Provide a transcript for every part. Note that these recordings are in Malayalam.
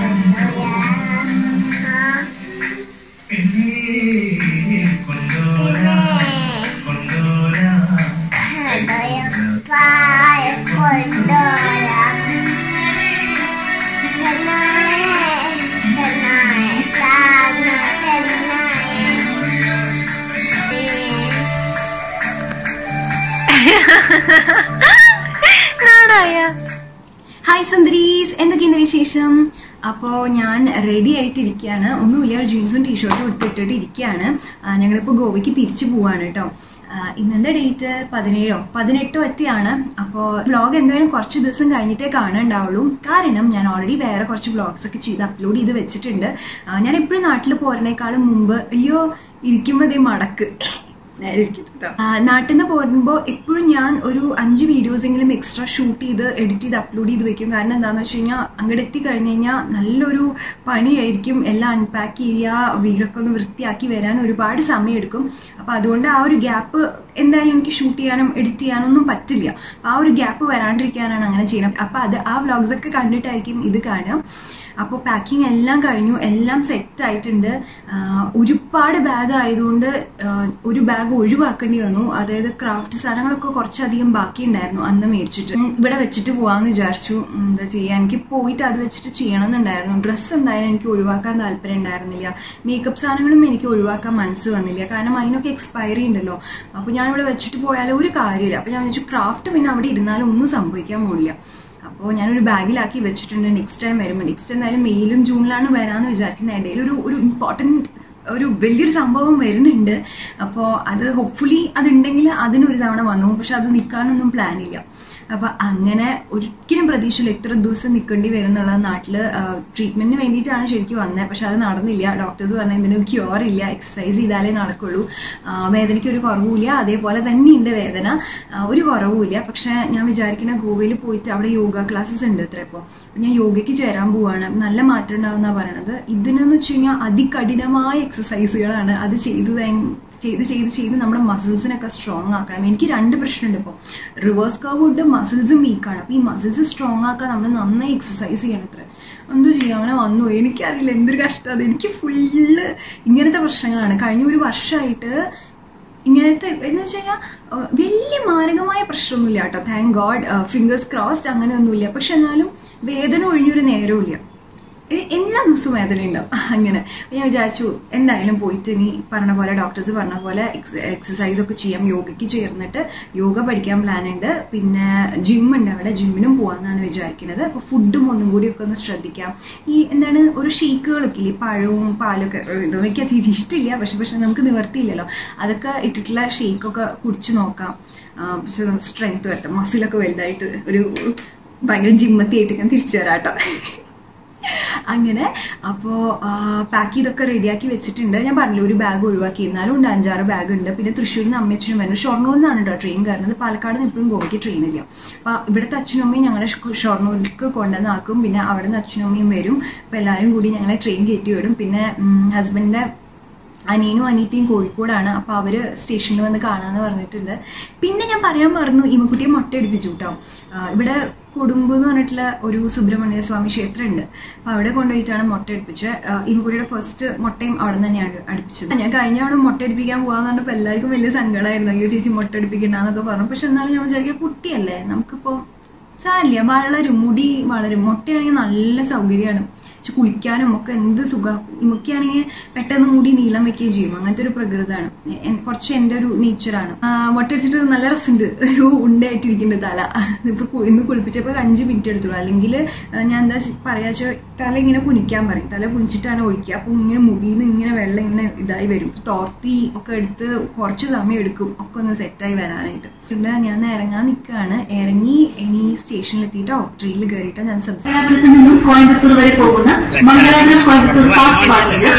ഹായ് സുന്ദരീസ് എന്തൊക്കെയുണ്ട് വിശേഷം? അപ്പോൾ ഞാൻ റെഡി ആയിട്ടിരിക്കുകയാണ് ഒന്നുമില്ല ഒരു ജീൻസും ടീഷർട്ടും എടുത്തിട്ടിട്ട് ഇരിക്കുകയാണ് ഞങ്ങളിപ്പോൾ ഗോവയ്ക്ക് തിരിച്ചു പോവാണ് കേട്ടോ ഇന്നത്തെ ഡേറ്റ് പതിനേഴോ? പതിനെട്ടോ ഒറ്റയാണ് അപ്പോൾ വ്ളോഗ് എന്തായാലും കുറച്ച് ദിവസം കഴിഞ്ഞിട്ടേ കാണുന്നുണ്ടാവുള്ളൂ കാരണം ഞാൻ ഓൾറെഡി വേറെ കുറച്ച് വ്ളോഗ്സ് ഒക്കെ ചെയ്ത് അപ്ലോഡ് ചെയ്ത് വെച്ചിട്ടുണ്ട്. ഞാൻ എപ്പോഴും നാട്ടിൽ പോരുന്നേക്കാളും മുമ്പ് അയ്യോ ഇരിക്കുമ്പോൾ ഇതേ മടക്ക്. നാട്ടിൽ നിന്ന് പോരുമ്പോൾ എപ്പോഴും ഞാൻ ഒരു അഞ്ച് വീഡിയോസ് എങ്കിലും എക്സ്ട്രാ ഷൂട്ട് ചെയ്ത് എഡിറ്റ് ചെയ്ത് അപ്ലോഡ് ചെയ്ത് വെക്കും. കാരണം എന്താണെന്ന് വെച്ച് കഴിഞ്ഞാൽ അങ്ങോട്ട് എത്തി കഴിഞ്ഞ് കഴിഞ്ഞാൽ നല്ലൊരു പണിയായിരിക്കും. എല്ലാം അൺപാക്ക് ചെയ്യുക വീടൊക്കെ ഒന്ന് വൃത്തിയാക്കി വരാൻ ഒരുപാട് സമയമെടുക്കും. അപ്പോൾ അതുകൊണ്ട് ആ ഒരു ഗ്യാപ്പ് എന്തായാലും എനിക്ക് ഷൂട്ട് ചെയ്യാനും എഡിറ്റ് ചെയ്യാനും ഒന്നും പറ്റില്ല. ആ ഒരു ഗ്യാപ്പ് വരാണ്ടിരിക്കാനാണ് അങ്ങനെ ചെയ്യണം അപ്പോൾ അത് ആ വ്ളോഗ്സ് ഒക്കെ കണ്ടിട്ടായിരിക്കും ഇത് കാണുക. അപ്പോൾ പാക്കിംഗ് എല്ലാം കഴിഞ്ഞു. എല്ലാം സെറ്റ് ആയിട്ടുണ്ട്. ഒരുപാട് ബാഗ് ആയതുകൊണ്ട് ഒരു ബാഗ് ഒഴിവാക്കേണ്ടി വന്നു. അതായത് ക്രാഫ്റ്റ് സാധനങ്ങളൊക്കെ കുറച്ചധികം ബാക്കി ഉണ്ടായിരുന്നു അന്ന് മേടിച്ചിട്ട്. ഇവിടെ വെച്ചിട്ട് പോകാമെന്ന് വിചാരിച്ചു. എന്താ ചെയ്യുക എനിക്ക് പോയിട്ട് അത് വെച്ചിട്ട് ചെയ്യണമെന്നുണ്ടായിരുന്നു. ഡ്രസ്സ് എന്തായാലും എനിക്ക് ഒഴിവാക്കാൻ താല്പര്യം ഉണ്ടായിരുന്നില്ല. മേക്കപ്പ് സാധനങ്ങളും എനിക്ക് ഒഴിവാക്കാൻ മനസ്സ് വന്നില്ല. കാരണം അതിനൊക്കെ എക്സ്പയറി ഉണ്ടല്ലോ. അപ്പോൾ ഞാൻ ഇവിടെ വെച്ചിട്ട് പോയാലും ഒരു കാര്യമില്ല. അപ്പോൾ ഞാൻ വെച്ചു ക്രാഫ്റ്റ് പിന്നെ അവിടെ ഇരുന്നാലും ഒന്നും സംഭവിക്കാൻ പോകില്ല അപ്പോൾ ഞാനൊരു ബാഗിലാക്കി വെച്ചിട്ടുണ്ട്. നെക്സ്റ്റ് ടൈം വരുമ്പോൾ നെക്സ്റ്റ് എന്തായാലും മെയിലും ജൂണിലാണ് വരാമെന്ന് വിചാരിക്കുന്നത് ഇടയിൽ ഒരു ഒരു ഇമ്പോർട്ടന്റ് ഒരു വലിയൊരു സംഭവം വരുന്നുണ്ട്. അപ്പോൾ അത് ഹോപ്പ്ഫുള്ളി അതുണ്ടെങ്കിൽ അതിനൊരു തവണ വന്നു. പക്ഷെ അത് നിൽക്കാനൊന്നും പ്ലാൻ ഇല്ല. അപ്പോൾ അങ്ങനെ ഒരിക്കലും പ്രതീക്ഷയില്ല എത്ര ദിവസം നിൽക്കേണ്ടി വരും എന്നുള്ള നാട്ടിൽ ട്രീറ്റ്മെന്റിന് വേണ്ടിയിട്ടാണ് ശരിക്കും വന്നത് പക്ഷെ അത് നടന്നില്ല. ഡോക്ടേഴ്സ് പറഞ്ഞ ഇതിന് ക്യൂർ ഇല്ല. എക്സസൈസ് ചെയ്താലേ നടക്കുള്ളൂ. വേദനയ്ക്ക് ഒരു കുറവുമില്ല. അതേപോലെ തന്നെ ഉണ്ട് വേദന ഒരു കുറവുമില്ല. പക്ഷെ ഞാൻ വിചാരിക്കുന്ന ഗോവയിൽ പോയിട്ട് അവിടെ യോഗ ക്ലാസ്സസ് ഉണ്ട് ഇത്ര ഇപ്പോൾ ഞാൻ യോഗയ്ക്ക് ചേരാൻ പോവാണ്. നല്ല മാറ്റം ഉണ്ടാവുന്ന പറയണത്. ഇതിനെന്ന് വെച്ച് കഴിഞ്ഞാൽ അതികഠിനമായ എക്സസൈസുകളാണ് അത് ചെയ്ത് ചെയ്ത് ചെയ്ത് ചെയ്ത് നമ്മുടെ മസിൽസിനൊക്കെ സ്ട്രോങ് ആക്കണം. എനിക്ക് രണ്ട് പ്രശ്നമുണ്ട് ഇപ്പോൾ റിവേഴ്സ് കർവ് ഉണ്ട് മസിൽസും വീക്കാണ് അപ്പോൾ ഈ മസിൽസ് സ്ട്രോങ് ആക്കാൻ നമ്മൾ നന്നായി എക്സസൈസ് ചെയ്യണം അത്ര. എന്തോ ചെയ്യാം? അങ്ങനെ വന്നു. എനിക്കറിയില്ല. എന്തൊരു കഷ്ടം അത്. എനിക്ക് ഫുള്ള് ഇങ്ങനത്തെ പ്രശ്നങ്ങളാണ്. കഴിഞ്ഞ ഒരു വർഷമായിട്ട് ഇങ്ങനത്തെ എന്ന് വെച്ച് കഴിഞ്ഞാൽ വലിയ മാരകമായ പ്രശ്നമൊന്നുമില്ല കേട്ടോ. താങ്ക് ഗോഡ് ഫിംഗേഴ്സ് ക്രോസ്ഡ് അങ്ങനെയൊന്നുമില്ല. പക്ഷെ എന്നാലും വേദന ഒഴിഞ്ഞൊരു എ- എല്ലാ ദിവസവും വേദന ഉണ്ടാവും. അങ്ങനെ. ഞാൻ വിചാരിച്ചു എന്തായാലും പോയിട്ട് ഇനി പറഞ്ഞ പോലെ ഡോക്ടേഴ്സ് പറഞ്ഞ പോലെ എക്സസൈസ് ഒക്കെ ചെയ്യാം. യോഗയ്ക്ക് ചേർന്നിട്ട് യോഗ പഠിക്കാൻ പ്ലാൻ ഉണ്ട്. പിന്നെ ജിം ഉണ്ട് അവിടെ. ജിമ്മിനും പോകാമെന്നാണ് വിചാരിക്കുന്നത് അപ്പോൾ ഫുഡും ഒന്നും കൂടി ഒക്കെ ഒന്ന് ശ്രദ്ധിക്കാം. ഈ എന്താണ് ഒരു ഷേക്കുകളൊക്കെ ഇല്ലേ? പഴവും പാലൊക്കെ ഇതൊന്നും എനിക്ക് അത് ഇഷ്ടമില്ല പക്ഷെ പക്ഷെ നമുക്ക് നിവർത്തിയില്ലല്ലോ. അതൊക്കെ ഇട്ടിട്ടുള്ള ഷേക്കൊക്കെ കുടിച്ച് നോക്കാം. പക്ഷെ സ്ട്രെങ്ത് വരട്ടെ. മസിലൊക്കെ വലുതായിട്ട് ഒരു ഭയങ്കര ജിമ്മത്തിയായിട്ട് ഞാൻ തിരിച്ചു വരാം കേട്ടോ. അങ്ങനെ. അപ്പോൾ പാക്ക് ചെയ്തൊക്കെ റെഡിയാക്കി വെച്ചിട്ടുണ്ട്. ഞാൻ പറഞ്ഞില്ല ഒരു ബാഗ് ഒഴിവാക്കി. എന്നാലും ഉണ്ട് അഞ്ചാറ് ബാഗ് ഉണ്ട്. പിന്നെ തൃശ്ശൂരിൽ നിന്ന് അമ്മയച്ഛനും വരുന്നത് ഷൊർണൂരിൽ നിന്നാണ് കേട്ടോ ട്രെയിൻ കയറുന്നത്. പാലക്കാട് നിന്ന് ഇപ്പോഴും ഗോവയ്ക്ക് ട്രെയിൻ ഇല്ല. അപ്പോൾ ഇവിടുത്തെ അച്ഛനും അമ്മയും ഞങ്ങളെ ഷൊർണൂരിലേക്ക് കൊണ്ടുവന്നാക്കും. പിന്നെ അവിടെ നിന്ന് അച്ഛനും അമ്മയും വരും. അപ്പോൾ എല്ലാവരും കൂടി ഞങ്ങളെ ട്രെയിൻ കയറ്റി വിടും. പിന്നെ ഹസ്ബൻഡിന്റെ അനിയനും അനിയത്തിയും കോഴിക്കോടാണ്. അപ്പോൾ അവർ സ്റ്റേഷനിൽ വന്ന് കാണാമെന്ന് പറഞ്ഞിട്ടുണ്ട്. പിന്നെ ഞാൻ പറയാൻ മറന്നു. ഇമ്മക്കുട്ടിയെ മുട്ട എടുപ്പിച്ചു കേട്ടോ ഇവിടെ കുടുംബം എന്ന് പറഞ്ഞിട്ടുള്ള ഒരു സുബ്രഹ്മണ്യ സ്വാമി ക്ഷേത്രം ഉണ്ട് അപ്പോൾ അവിടെ കൊണ്ടുപോയിട്ടാണ് മുട്ട അടുപ്പിച്ചത് ഇൻകുടിയുടെ ഫസ്റ്റ് മുട്ടയും അവിടെ നിന്ന് തന്നെയാണ് അടുപ്പിച്ചത്. ഞാൻ കഴിഞ്ഞ അവിടെ മുട്ട അടുപ്പിക്കാൻ പോകാന്ന് പറഞ്ഞപ്പോൾ എല്ലാവർക്കും വലിയ സങ്കടമായിരുന്നു. അയ്യോ ചേച്ചി മുട്ട അടുപ്പിക്കണ്ടെന്നൊക്കെ പറഞ്ഞു. പക്ഷെ എന്നാലും ഞാൻ വിചാരിക്കുക കുട്ടിയല്ലേ? നമുക്കിപ്പോൾ സാരില്ല വളരും മുടി വളരും. മുട്ടയാണെങ്കിൽ നല്ല സൗകര്യമാണ്. പക്ഷെ കുളിക്കാനും ഒക്കെ എന്ത് സുഖം? മുഖ്യാണെങ്കിൽ പെട്ടെന്ന് മുടി നീളം വെക്കുകയും ചെയ്യും. അങ്ങനത്തെ ഒരു പ്രകൃതമാണ്. കുറച്ച് എന്റെ ഒരു നേച്ചറാണ് വട്ടടിച്ചിട്ട് നല്ല രസമുണ്ട് ഒരു ഉണ്ടയായിട്ടിരിക്കുന്നുണ്ട് തല. ഇപ്പൊ ഇന്ന് കുളിപ്പിച്ചപ്പോൾ അഞ്ച് മിനിറ്റ് എടുത്തുള്ളൂ. അല്ലെങ്കിൽ ഞാൻ എന്താ പറയാ തല ഇങ്ങനെ കുനിക്കാൻ പറയും. തല കുനിച്ചിട്ടാണ് ഒഴിക്കുക. അപ്പോൾ ഇങ്ങനെ മുടിന്ന് ഇങ്ങനെ വെള്ളം ഇങ്ങനെ ഇതായി വരും. തോർത്തി ഒക്കെ എടുത്ത് കുറച്ച് സമയം എടുക്കും. ഒക്കെ ഒന്ന് സെറ്റായി വരാനായിട്ട്. പിന്നെ ഞാൻ ഇറങ്ങാൻ നിൽക്കുകയാണ് ഇറങ്ങി ഇനി സ്റ്റേഷനിലെത്തിയിട്ടോ ട്രെയിനിൽ കയറിയിട്ടോ ഞാൻ സംസാരിക്കും കോയമ്പത്തൂർ വരെ പോകുന്ന തുടർന്ന് മംഗലാന കോയമ്പത്തൂർ ഫാസ്റ്റ് പാസഞ്ചർ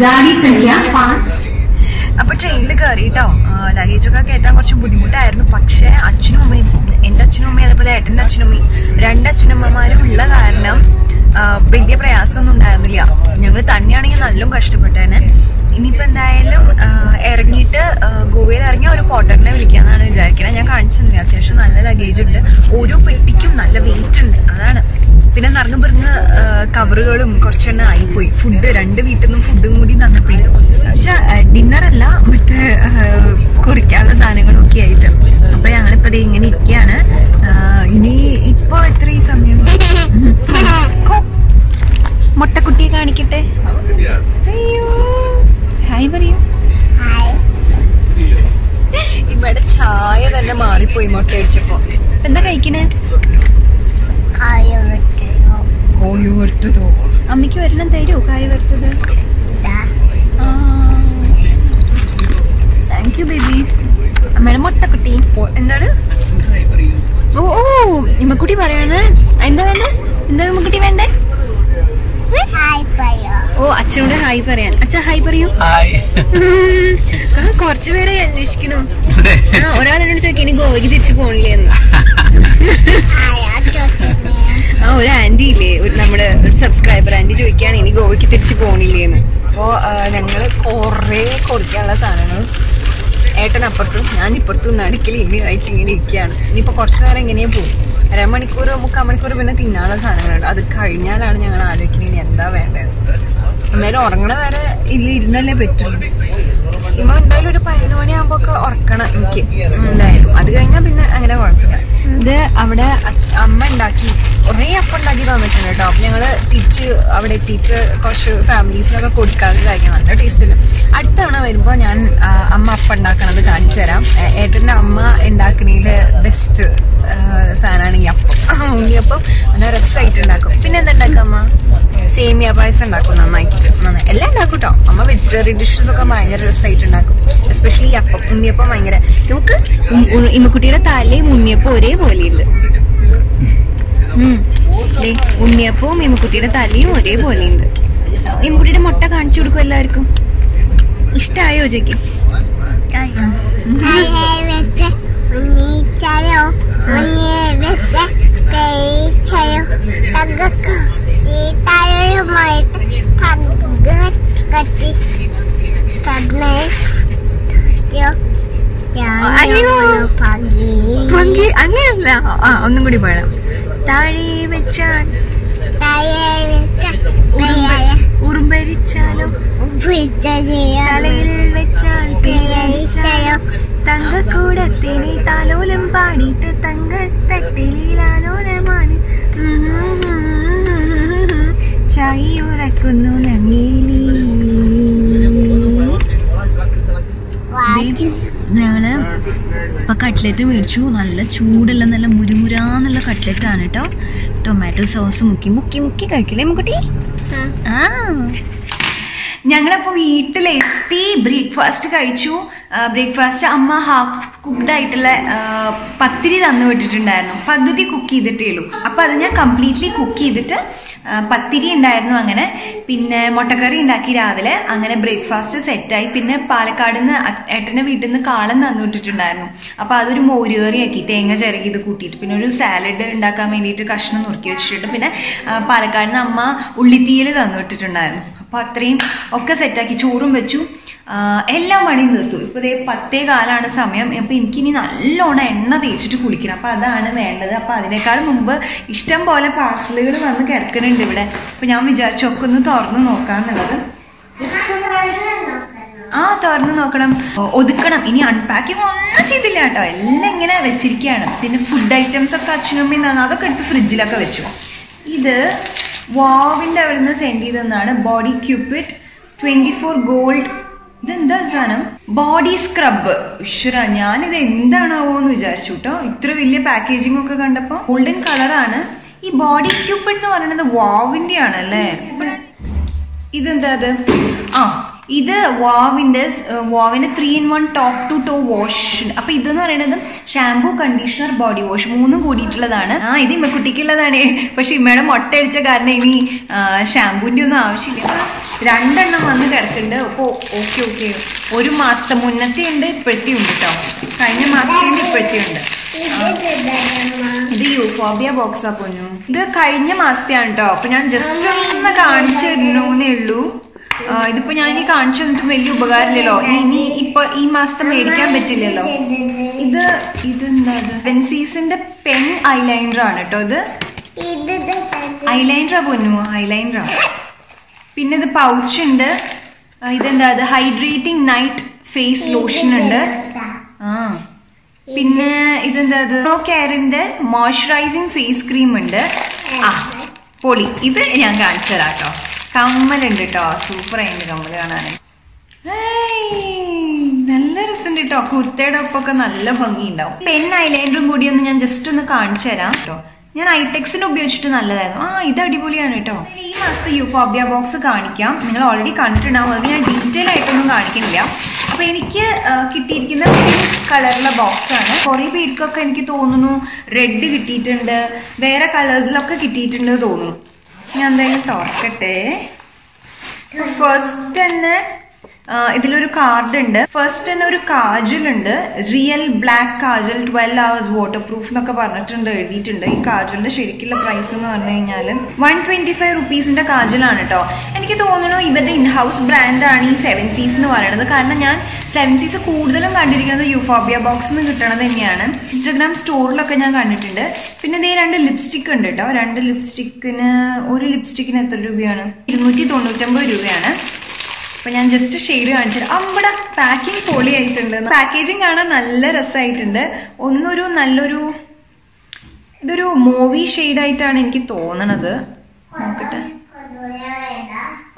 ഗാഡി അപ്പൊ ട്രെയിനിൽ കയറിയിട്ടോ ലഗേജൊക്കെ കയറ്റാൻ കുറച്ച് ബുദ്ധിമുട്ടായിരുന്നു. പക്ഷെ അച്ഛനും അമ്മയും എന്റെ അച്ഛനും അമ്മയും അതേപോലെ ഏട്ടന്റെ അച്ഛനും അമ്മയും രണ്ട് അച്ഛനമ്മമാരും ഉള്ള കാരണം വലിയ പ്രയാസമൊന്നും ഉണ്ടായിരുന്നില്ല. ഞങ്ങൾ തന്നെയാണെങ്കിൽ നല്ലോണം കഷ്ടപ്പെട്ടേനെ ഇനിയിപ്പോൾ എന്തായാലും ഇറങ്ങിയിട്ട് ഗോവയിൽ ഇറങ്ങിയ ഒരു പോട്ടറിനെ വിളിക്കാന്നാണ് വിചാരിക്കുന്നത് ഞാൻ കാണിച്ചു തന്നെ അത്യാവശ്യം നല്ല ലഗേജ് ഉണ്ട്. ഓരോ പെട്ടിക്കും നല്ല വെയിറ്റ് ഉണ്ട്. അതാണ്. പിന്നെ നിറഞ്ഞു പറഞ്ഞ് കവറുകളും കുറച്ചെണ്ണം ആയിപ്പോയി. ഫുഡ് രണ്ട് വീട്ടിൽ നിന്നും ഫുഡും കൂടി തന്നപ്പോഴേ. വെച്ചാൽ ഡിന്നറല്ല മറ്റേ കുറിക്കാനുള്ള സാധനങ്ങളും ഒക്കെ ആയിട്ട്. അപ്പൊ ഞങ്ങളിപ്പോ ദേ ഇങ്ങനെ ഇരിക്കുകയാണ് ഇനി ഇപ്പൊ എത്ര ഈ സമയം? മുട്ടക്കുട്ടിയെ കാണിക്കട്ടെ? അയ്യോ. ഹായ് പറയൂ. ഇവിടെ ചായ തന്നെ മാറിപ്പോയി മുട്ട അടിച്ചപ്പോ. എന്താ കഴിക്കണേ? കോഴി വറുത്തതോ അമ്മയ്ക്ക് വരണം തരുമോ കായ് വറുത്തത് താങ്ക് യു ബേബി അമ്മയുടെ മുട്ടക്കുട്ടി. ഓ, എന്താണ്? ഓ ഓ ഇമ്മക്കുട്ടി പറയാണ്. എന്താ വേണ്ടേ? എന്താ ഇമ്മക്കുട്ടി വേണ്ടേ? ഓ അച്ഛനോട് ഹായ് പറയാൻ. അച്ഛ ഹായ് പറയൂ. കൊറച്ചു പേരെ അന്വേഷിക്കണു. ആ ഒരാൾ എന്നോട് ചോദിക്കും ഇനി ഗോവയ്ക്ക് തിരിച്ചു പോണില്ലേ എന്ന് ആ ഒരു ആന്റി ഇല്ലേ? ഒരു നമ്മുടെ ഒരു സബ്സ്ക്രൈബർ ആന്റി ചോദിക്കുകയാണ് ഇനി ഗോവയ്ക്ക് തിരിച്ചു പോണില്ലേ എന്ന് അപ്പോ ഞങ്ങൾ കൊറേ കൊടുക്കാനുള്ള സാധനങ്ങൾ ഏട്ടൻ അപ്പുറത്തും ഞാൻ ഇപ്പുറത്തും നടുക്കിൽ ഇനി വായിച്ച് ഇങ്ങനെ ഇരിക്കുകയാണ്. ഇനിയിപ്പോൾ കുറച്ച് നേരം ഇങ്ങനെ പോകും അരമണിക്കൂർ മുക്കാൽ മണിക്കൂർ പിന്നെ തിന്നാനുള്ള സാധനങ്ങളുണ്ട്. അത് കഴിഞ്ഞാലാണ് ഞങ്ങൾ ആലോചിക്കുന്നത് ഇനി എന്താ വേണ്ടത്. അന്നേരം ഉറങ്ങണ വരെ ഇതിൽ ഇരുന്നല്ലേ പറ്റുള്ളൂ ഇമ്മ എന്തായാലും ഒരു പതിനൊന്ന് മണിയാകുമ്പോ ഒക്കെ ഉറക്കണം എനിക്ക്. എന്തായാലും. അത് കഴിഞ്ഞാൽ പിന്നെ അങ്ങനെ കുഴപ്പമില്ല. ഇത് അവിടെ അമ്മ ഉണ്ടാക്കി കുറേ അപ്പം ഉണ്ടാക്കി തന്നിട്ടുണ്ട് കേട്ടോ. അപ്പൊ ഞങ്ങൾ തിരിച്ച് അവിടെ എത്തിയിട്ട് കുറച്ച് ഫാമിലീസിനൊക്കെ കൊടുക്കാതെ കഴിക്കാം നല്ല ടേസ്റ്റ് ഉണ്ട് അടുത്ത തവണ വരുമ്പോ ഞാൻ അമ്മ അപ്പം ഉണ്ടാക്കണത് കാണിച്ചു തരാം. ഏ- ഏട്ടന്റെ അമ്മ ഉണ്ടാക്കണേൽ ബെസ്റ്റ് സാധനമാണ് ഈ അപ്പം. ഉണ്ണിയപ്പം നല്ല രസമായിട്ട് ഉണ്ടാക്കും. പിന്നെ എന്താ ഉണ്ടാക്കാം അമ്മ? സേമിയ പായസം ഉണ്ടാക്കും നന്നായിട്ട്. നന്നായി. എല്ലാം ഉണ്ടാക്കും കേട്ടോ അമ്മ വെജിറ്റേറിയൻ ഡിഷസ് ഒക്കെ ഭയങ്കര രസമായിട്ട് ഉണ്ടാക്കും. എസ്പെഷ്യലി അപ്പം ഉണ്ണിയപ്പം ഭയങ്കര. നമുക്ക് ഇമ്മക്കുട്ടിയുടെ തലയും ഉണ്ണിയപ്പം ഒരേപോലെയുണ്ട്. ഉണ്ണിയപ്പവും ഇമ്മക്കുട്ടിയുടെ തലയും ഒരേപോലെയുണ്ട്. ഇമ്മക്കുട്ടിയുടെ മുട്ട കാണിച്ചു കൊടുക്കും എല്ലാവർക്കും. ഇഷ്ടായോ ചോയ്ക്ക് പങ്കി അങ്ങനെയല്ല. ആ ഒന്നും കൂടി പാടാം. താഴെ വെച്ചാൽ ഉറുമ്പരിച്ചാലോ? തലയിൽ വെച്ചാൽ പേരടിച്ചാലോ തങ്കക്കൂടത്തിനെ താലോലം പാടിയിട്ട് തങ്കത്തട്ടിലാലോലമാണ് ചായി ഉറക്കുന്നു നങ്ങേലി ഞങ്ങൾ ഇപ്പൊ കട്ട്ലറ്റ് മേടിച്ചു. നല്ല ചൂടുള്ള നല്ല മുരുമുരാന്നുള്ള കട്ട്ലറ്റ് ആണ് കേട്ടോ ടൊമാറ്റോ സോസ് മുക്കി മുക്കി മുക്കി കഴിക്കില്ലേ മുക്കുട്ടി? ആ. ഞങ്ങളപ്പോ വീട്ടിലെത്തി. ബ്രേക്ക്ഫാസ്റ്റ് കഴിച്ചു. ബ്രേക്ക്ഫാസ്റ്റ് അമ്മ ഹാഫ് കുക്ക്ഡ് ആയിട്ടുള്ള പത്തിരി തന്നു വിട്ടിട്ടുണ്ടായിരുന്നു. പകുതി കുക്ക് ചെയ്തിട്ടേ ഉള്ളൂ അപ്പൊ അത് ഞാൻ കംപ്ലീറ്റ്ലി കുക്ക് ചെയ്തിട്ട് പത്തിരി ഉണ്ടായിരുന്നു അങ്ങനെ. പിന്നെ മുട്ടക്കറി ഉണ്ടാക്കി രാവിലെ. അങ്ങനെ ബ്രേക്ക്ഫാസ്റ്റ് സെറ്റായി പിന്നെ പാലക്കാട് നിന്ന് ഏട്ടന്റെ വീട്ടിൽ നിന്ന് കാളൻ തന്നുവിട്ടിട്ടുണ്ടായിരുന്നു അപ്പോൾ അതൊരു മോരുകറിയാക്കി തേങ്ങ ചിരകി ഇത് കൂട്ടിയിട്ട്. പിന്നെ ഒരു സാലഡ് ഉണ്ടാക്കാൻ വേണ്ടിയിട്ട് കഷ്ണം നുറുക്കി വെച്ചിട്ടുണ്ട്. പിന്നെ പാലക്കാടിന് അമ്മ ഉള്ളിത്തീയൽ തന്നുവിട്ടിട്ടുണ്ടായിരുന്നു അപ്പോൾ അപ്പൊ അത്രയും ഒക്കെ സെറ്റാക്കി ചോറും വെച്ചു. എല്ലാം പണിയും തീർത്തു. ഇപ്പൊ ദേ പത്തേ കാലാണ് സമയം. അപ്പൊ എനിക്കിനി നല്ലോണം എണ്ണ തേച്ചിട്ട് കുളിക്കണം. അപ്പൊ അതാണ് വേണ്ടത്. അപ്പൊ അതിനേക്കാൾ മുമ്പ് ഇഷ്ടം പോലെ പാർസലുകൾ വന്ന് കിടക്കുന്നുണ്ട് ഇവിടെ. അപ്പൊ ഞാൻ വിചാരിച്ചു ഒക്കെ ഒന്ന് തുറന്നു നോക്കാന്നുള്ളത്. ആ തുറന്നു നോക്കണം. ഒതുക്കണം. ഇനി അൺപാക്കിംഗ് ഒന്നും ചെയ്തില്ല കേട്ടോ. എല്ലാം ഇങ്ങനെ വെച്ചിരിക്കുകയാണ്. പിന്നെ ഫുഡ് ഐറ്റംസ് ഒക്കെ അച്ഛനും അമ്മയും തന്നു. അതൊക്കെ എടുത്ത് ഫ്രിഡ്ജിലൊക്കെ വെച്ചു. ഇത് വാവിന്റെ അവിടെ നിന്ന് സെൻഡ് ചെയ്തതാണ് body cupid twenty four gold ഇതെന്താ സാധനം? ബോഡി സ്ക്രബ് ഈശ്വര ഞാനിത് എന്താണാവോ എന്ന് വിചാരിച്ചു കേട്ടോ ഇത്ര വലിയ പാക്കേജിംഗ് ഒക്കെ കണ്ടപ്പോൾ ഗോൾഡൻ കളറാണ് ഈ ബോഡി ക്യൂപ്പിഡ് എന്ന് പറയുന്നത് വാവിന്റെ ആണ് അല്ലേ? ഇതെന്താ അത്? ആ ഇത് വാവിന്റെ വാവിന്റെ three in one top to toe wash അപ്പൊ ഇതെന്ന് പറയുന്നത് ഷാംപൂ കണ്ടീഷണർ ബോഡി വാഷ് മൂന്നും കൂടിയിട്ടുള്ളതാണ്. ആ ഇത് ഇമ്മക്കുട്ടിക്കുള്ളതാണ്. പക്ഷെ ഇമ്മയുടെ മുട്ട അടിച്ച കാരണം ഇനി ഷാംപൂന്റെ ഒന്നും ആവശ്യമില്ല. രണ്ടെണ്ണം വന്ന് കിടക്കുന്നുണ്ട്. അപ്പോൾ ഓക്കെ ഓക്കെ. ഒരു മാസത്തെ മുന്നത്തെ ഉണ്ട് ഇപ്പോഴത്തെ ഉണ്ട് കേട്ടോ കഴിഞ്ഞ മാസത്തെ ഉണ്ട് ഇപ്പോഴത്തെ ഉണ്ട് ഇത് യൂഫോബിയ ബോക്സാ പൊന്നു. ഇത് കഴിഞ്ഞ മാസത്തെയാണ് കേട്ടോ അപ്പൊ ഞാൻ ജസ്റ്റ് ഒന്ന് കാണിച്ചു തരുന്നേ ഉള്ളൂ. ഇതിപ്പോ ഞാൻ ഇനി കാണിച്ചു തന്നിട്ട് വലിയ ഉപകാരമില്ലല്ലോ. ഇനി ഇപ്പൊ ഈ മാസത്തെ മേടിക്കാൻ പറ്റില്ലല്ലോ. ഇത് ഇതെന്താ പെൻസീസിന്റെ പെൻ ഐലൈനർ ആണ് കേട്ടോ ഇത്. ഐലൈനറാ പൊന്നു ഐലൈനറാ പിന്നെ ഇത് പൗച്ച് ഉണ്ട്. ഇതെന്താ? അത് ഹൈഡ്രേറ്റിംഗ് നൈറ്റ് ഫേസ് ലോഷൻ ഉണ്ട്. ആ. പിന്നെ ഇതെന്താ റോ കെയറിന്റെ മോയ്സ്ചറൈസിങ് ഫേസ് ക്രീം ഉണ്ട്. ആ പൊളി. ഇത് ഞാൻ കാണിച്ചു തരാം കേട്ടോ. കമ്മലുണ്ട് കേട്ടോ. സൂപ്പർ ആയിട്ട് കമ്മൽ കാണാൻ നല്ല രസമുണ്ട് കേട്ടോ. കുർത്തയുടെ ഒപ്പമൊക്കെ നല്ല ഭംഗിയുണ്ടാവും. പെൻ ഐലൈനറും കൂടി ഒന്ന് ഞാൻ ജസ്റ്റ് ഒന്ന് കാണിച്ചു തരാം കേട്ടോ. ഞാൻ ഐടെക്സിന് ഉപയോഗിച്ചിട്ട് നല്ലതായിരുന്നു. ആ ഇത് അടിപൊളിയാണ് കേട്ടോ. ഈ മാസത്തെ യൂഫോബിയ ബോക്സ് കാണിക്കാം. നിങ്ങൾ ഓൾറെഡി കണ്ടിട്ടുണ്ടാവും. അത് ഞാൻ ഡീറ്റെയിൽ ആയിട്ടൊന്നും കാണിക്കുന്നില്ല. അപ്പോൾ എനിക്ക് കിട്ടിയിരിക്കുന്ന പിങ്ക് കളറിലെ ബോക്സാണ് കുറെ പേർക്കൊക്കെ എനിക്ക് തോന്നുന്നു റെഡ് കിട്ടിയിട്ടുണ്ട്. വേറെ കളേഴ്സിലൊക്കെ കിട്ടിയിട്ടുണ്ട് തോന്നുന്നു. ഞാൻ എന്തായാലും തുറക്കട്ടെ. ഫസ്റ്റ് തന്നെ ഇതിലൊരു കാർഡ് ഉണ്ട് ഫസ്റ്റ് തന്നെ ഒരു കാജൽ ഉണ്ട് real black kajal twelve hours waterproof എന്നൊക്കെ പറഞ്ഞിട്ടുണ്ട് എഴുതിയിട്ടുണ്ട്. ഈ കാജലിന്റെ ശരിക്കുള്ള പ്രൈസ് എന്ന് പറഞ്ഞു കഴിഞ്ഞാൽ വൺ ട്വന്റി ഫൈവ് റുപ്പീസിന്റെ കാജലാണ് കേട്ടോ എനിക്ക് തോന്നുന്നു ഇവരുടെ ഇൻഹൗസ് ബ്രാൻഡാണ് ഈ സെവൻ സീസ് എന്ന് പറയുന്നത്. കാരണം ഞാൻ സെവൻ സീസ് കൂടുതലും കണ്ടിരിക്കുന്നത് യൂഫോബിയ ബോക്സ് നിന്ന് കിട്ടണത് തന്നെയാണ്. ഇൻസ്റ്റഗ്രാം സ്റ്റോറിലൊക്കെ ഞാൻ കണ്ടിട്ടുണ്ട്. പിന്നെ ഇതേ രണ്ട് ലിപ്സ്റ്റിക് ഉണ്ട് കേട്ടോ രണ്ട് ലിപ്സ്റ്റിക്കിന് ഒരു ലിപ്സ്റ്റിക്കിന് എത്ര രൂപയാണ്? ഇരുന്നൂറ്റി തൊണ്ണൂറ്റൊമ്പത് രൂപയാണ്. അപ്പൊ ഞാൻ ജസ്റ്റ് ഷെയ്ഡ് കാണിച്ചത് അമ്പട പാക്കിംഗ് പൊളിയായിട്ടുണ്ട്. പാക്കേജിങ് കാണാൻ നല്ല രസമായിട്ടുണ്ട് ഒന്നൊരു നല്ലൊരു ഇതൊരു മൂവി ആയിട്ടാണ് എനിക്ക് തോന്നണത്. നോക്കട്ടെ.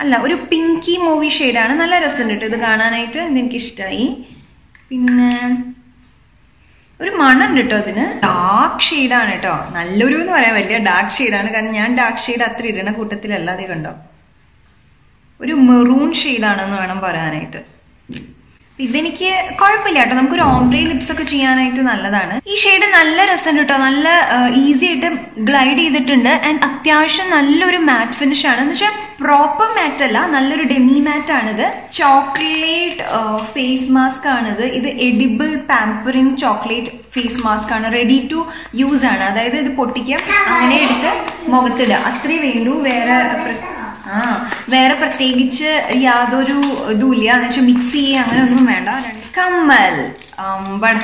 അല്ല ഒരു പിങ്കി മൂവി ഷെയ്ഡാണ് നല്ല രസമുണ്ട് കേട്ടോ ഇത് കാണാനായിട്ട്. ഇതെനിക്ക് ഇഷ്ടമായി പിന്നെ ഒരു മണുണ്ട് കേട്ടോ അതിന്. ഡാർക്ക് ഷെയ്ഡാണ് കേട്ടോ. നല്ലൊരു എന്ന് പറയാൻ വലിയ ഡാർക്ക് ഷെയ്ഡാണ് കാരണം ഞാൻ ഡാർക്ക് ഷെയ്ഡ് അത്ര ഇടണ കൂട്ടത്തിലല്ലാതെ കണ്ടോ. ഒരു മെറൂൺ ഷെയ്ഡാണെന്ന് വേണം പറയാനായിട്ട്. ഇതെനിക്ക് കുഴപ്പമില്ല കേട്ടോ. നമുക്കൊരു ഓംബ്രേ ലിപ്സ് ഒക്കെ ചെയ്യാനായിട്ട് നല്ലതാണ്. ഈ ഷെയ്ഡ് നല്ല രസമുണ്ട് കേട്ടോ. നല്ല ഈസി ആയിട്ട് ഗ്ലൈഡ് ചെയ്തിട്ടുണ്ട്. ആൻഡ് അത്യാവശ്യം നല്ലൊരു മാറ്റ് ഫിനിഷ് ആണ്. എന്ന് വെച്ചാൽ പ്രോപ്പർ മാറ്റ് അല്ല നല്ലൊരു ഡെമി മാറ്റ് ആണിത്. ചോക്ലേറ്റ് ഫേസ് മാസ്ക് ആണിത്. ഇത് edible pampering chocolate face mask ആണ്. റെഡി ടു യൂസ് ആണ്. അതായത് ഇത് പൊട്ടിക്കാം. അങ്ങനെ എടുത്ത് മുഖത്തിടുക. അത്രേ വേണ്ടു. വേറെ ആ വേറെ പ്രത്യേകിച്ച് യാതൊരു ഇതുമില്ല. എന്ന് വെച്ചാൽ മിക്സ് ചെയ്യുക അങ്ങനെ ഒന്നും വേണ്ട. കമ്മൽ അമ്പട.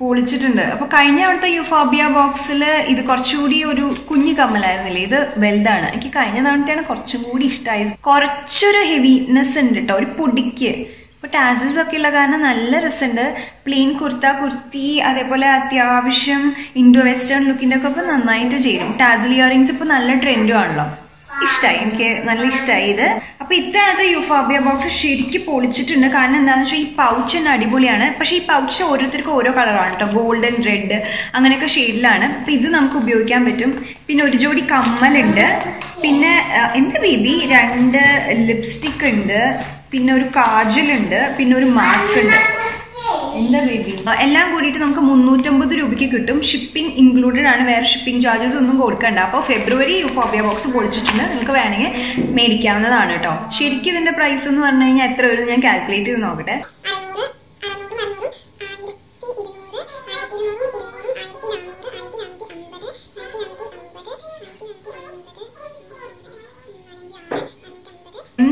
പൊളിച്ചിട്ടുണ്ട്. അപ്പൊ കഴിഞ്ഞ അവിടുത്തെ യുഫോബിയ ബോക്സിൽ ഇത് കുറച്ചുകൂടി ഒരു കുഞ്ഞു കമ്മലായിരുന്നില്ലേ? ഇത് വലുതാണ്. എനിക്ക് കഴിഞ്ഞ തവണത്തെയാണ് കുറച്ചും കൂടി ഇഷ്ടമായത് കുറച്ചൊരു ഹെവിനെസ് ഉണ്ട് കേട്ടോ ഒരു പൊടിക്ക്. ഇപ്പൊ ടാസിൽസ് ഒക്കെ ഉള്ള കാരണം നല്ല രസമുണ്ട്. പ്ലെയിൻ കുർത്ത കുർത്തി അതേപോലെ അത്യാവശ്യം ഇൻഡോ വെസ്റ്റേൺ ലുക്കിന്റെ ഒക്കെ ഇപ്പൊ നന്നായിട്ട് ചെയ്യും ടാസിൽ ഇയറിങ്സ് ഇപ്പൊ നല്ല ട്രെൻഡും ആണല്ലോ. ഇഷ്ടമായി എനിക്ക് നല്ല ഇഷ്ടമായി ഇത്. അപ്പൊ ഇത്തവണത്തെ യൂഫോബിയ ബോക്സ്. ശരിക്കും പൊളിച്ചിട്ടുണ്ട്. കാരണം എന്താണെന്ന് വെച്ചാൽ ഈ പൗച്ച് തന്നെ അടിപൊളിയാണ്. പക്ഷേ ഈ പൗച്ച് ഓരോരുത്തർക്കും ഓരോ കളറാണ് കേട്ടോ ഗോൾഡൻ റെഡ് അങ്ങനെയൊക്കെ ഷെയ്ഡിലാണ് അപ്പൊ ഇത് നമുക്ക് ഉപയോഗിക്കാൻ പറ്റും. പിന്നെ ഒരു ജോഡി കമ്മലുണ്ട്. പിന്നെ എന്ത് ബേബി രണ്ട് ലിപ്സ്റ്റിക് ഉണ്ട്. പിന്നെ ഒരു കാജലുണ്ട് പിന്നെ ഒരു മാസ്ക് ഉണ്ട്. എന്താ ബേബി എല്ലാം കൂടിയിട്ട് നമുക്ക് മുന്നൂറ്റമ്പത് രൂപയ്ക്ക് കിട്ടും. ഷിപ്പിംഗ് ഇൻക്ലൂഡഡ് ആണ്. വേറെ ഷിപ്പിംഗ് ചാർജസ് ഒന്നും കൊടുക്കണ്ട. അപ്പോൾ ഫെബ്രുവരി ഫോബിയ ബോക്സ് പൊളിച്ചിട്ടുണ്ട്. നിങ്ങൾക്ക് വേണമെങ്കിൽ മേടിക്കാവുന്നതാണ് കേട്ടോ. ശരിക്കും ഇതിന്റെ പ്രൈസ് എന്ന് പറഞ്ഞു കഴിഞ്ഞാൽ എത്ര വരും? ഞാൻ കാൽക്കുലേറ്റ് ചെയ്ത് നോക്കട്ടെ.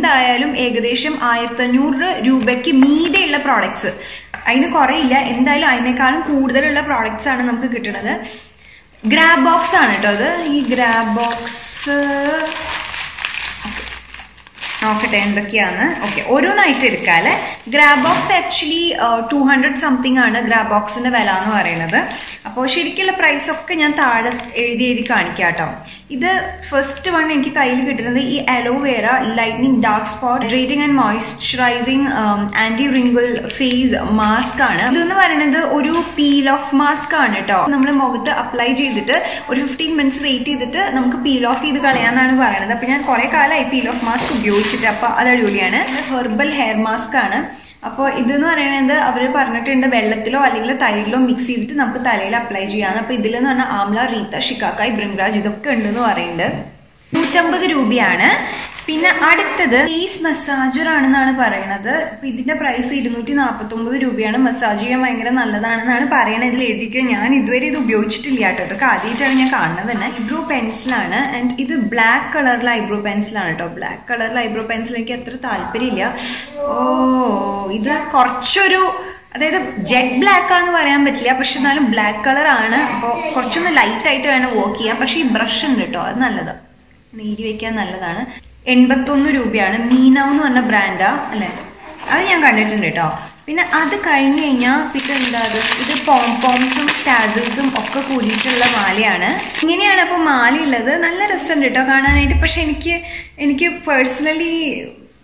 എന്തായാലും ഏകദേശം ആയിരത്തി അഞ്ഞൂറ് രൂപയ്ക്ക് മീതെയുള്ള പ്രോഡക്ട്സ് അതിന് കുറയില്ല. എന്തായാലും അതിനേക്കാളും കൂടുതലുള്ള പ്രോഡക്ട്സ് ആണ് നമുക്ക് കിട്ടുന്നത്. ഗ്രാബ് ബോക്സ് ആണ് കേട്ടോ അത്. ഈ ഗ്രാബ് ബോക്സ് നോക്കട്ടെ എന്തൊക്കെയാണ്? ഓക്കെ ഓരോന്നായിട്ട് എടുക്കാം അല്ലേ grab box actually two hundred something ആണ് ഗ്രാബ് ബോക്സിന്റെ വില എന്ന് പറയുന്നത്. അപ്പോൾ ശരിക്കുള്ള പ്രൈസ് ഒക്കെ ഞാൻ താഴെ എഴുതി എഴുതി കാണിക്കാം കേട്ടോ. ഇത് ഫസ്റ്റ് വൺ എനിക്ക് കയ്യിൽ കിട്ടുന്നത് ഈ aloe vera lightening dark spot hydrating and moisturising anti wrinkle face mask ആണ്. ഇതെന്ന് പറയുന്നത് ഒരു പീൽ ഓഫ് മാസ്ക് ആണ് കേട്ടോ. നമ്മൾ മുഖത്ത് അപ്ലൈ ചെയ്തിട്ട് ഒരു ഫിഫ്റ്റീൻ മിനിറ്റ്സ് വെയിറ്റ് ചെയ്തിട്ട് നമുക്ക് പീൽ ഓഫ് ചെയ്ത് കളയാന്നാണ് പറയുന്നത്. അപ്പൊ ഞാൻ കുറെ കാലമായി പീൽ ഓഫ് മാസ്ക് ഉപയോഗിച്ചിട്ട് അപ്പൊ അത് അടിപൊളിയാണ്. ഹെർബൽ ഹെയർ മാസ്ക് ആണ്. അപ്പോൾ ഇതെന്ന് പറയുന്നത് അവർ പറഞ്ഞിട്ടുണ്ട് വെള്ളത്തിലോ അല്ലെങ്കിൽ തൈരിലോ മിക്സ് ചെയ്തിട്ട് നമുക്ക് തലയിൽ അപ്ലൈ ചെയ്യാന്ന്. അപ്പോൾ ഇതിലെന്ന് പറഞ്ഞാൽ ആംല റീത്ത ഷിക്കാക്കായ് ബ്രിംഗ്രാജ് ഇതൊക്കെ ഉണ്ടെന്ന് പറയുന്നുണ്ട്. നൂറ്റമ്പത് രൂപയാണ്. പിന്നെ അടുത്തത് ഫേസ് മസാജർ ആണെന്നാണ് പറയണത്. ഇതിന്റെ പ്രൈസ് ഇരുന്നൂറ്റി നാൽപ്പത്തി ഒമ്പത് രൂപയാണ്. മസാജ് ചെയ്യാൻ ഭയങ്കര നല്ലതാണെന്നാണ് പറയണത്. ഇതിൽ എഴുതിക്കുക ഞാൻ ഇതുവരെ ഇത് ഉപയോഗിച്ചിട്ടില്ല കേട്ടോ. ഇതൊക്കെ ആദ്യമായിട്ടാണ് ഞാൻ കാണുന്നത് തന്നെ. ഐബ്രോ പെൻസിലാണ് ആൻഡ് ഇത് ബ്ലാക്ക് കളറിലെ ഐബ്രോ പെൻസിലാണ് കേട്ടോ. ബ്ലാക്ക് കളറിലെ ഐബ്രോ പെൻസിൽ എനിക്ക് അത്ര താല്പര്യമില്ല. ഓ ഇത് കുറച്ചൊരു അതായത് ജെറ്റ് ബ്ലാക്ക് ആണെന്ന് പറയാൻ പറ്റില്ല. പക്ഷെ എന്നാലും ബ്ലാക്ക് കളർ ആണ്. അപ്പോൾ കുറച്ചൊന്ന് ലൈറ്റ് ആയിട്ട് വേണം വർക്ക് ചെയ്യാൻ. പക്ഷെ ഈ ബ്രഷ് ഉണ്ട് കേട്ടോ. അത് നല്ലതാണ് നീരി വയ്ക്കാൻ നല്ലതാണ്. എൺപത്തൊന്ന് രൂപയാണ്. മീനാവ് എന്ന് പറഞ്ഞ ബ്രാൻഡാ അല്ലേ? അത് ഞാൻ കണ്ടിട്ടുണ്ട് കേട്ടോ പിന്നെ അത് കഴിഞ്ഞ് കഴിഞ്ഞാൽ പിന്നെ എന്താ അത്? ഇത് പോംപോംസും ടാസിൽസും ഒക്കെ കൂടിയിട്ടുള്ള മാലയാണ്. ഇങ്ങനെയാണ് അപ്പോൾ മാല ഉള്ളത് നല്ല രസമുണ്ട് കേട്ടോ കാണാനായിട്ട്. പക്ഷെ എനിക്ക് എനിക്ക് പേഴ്സണലി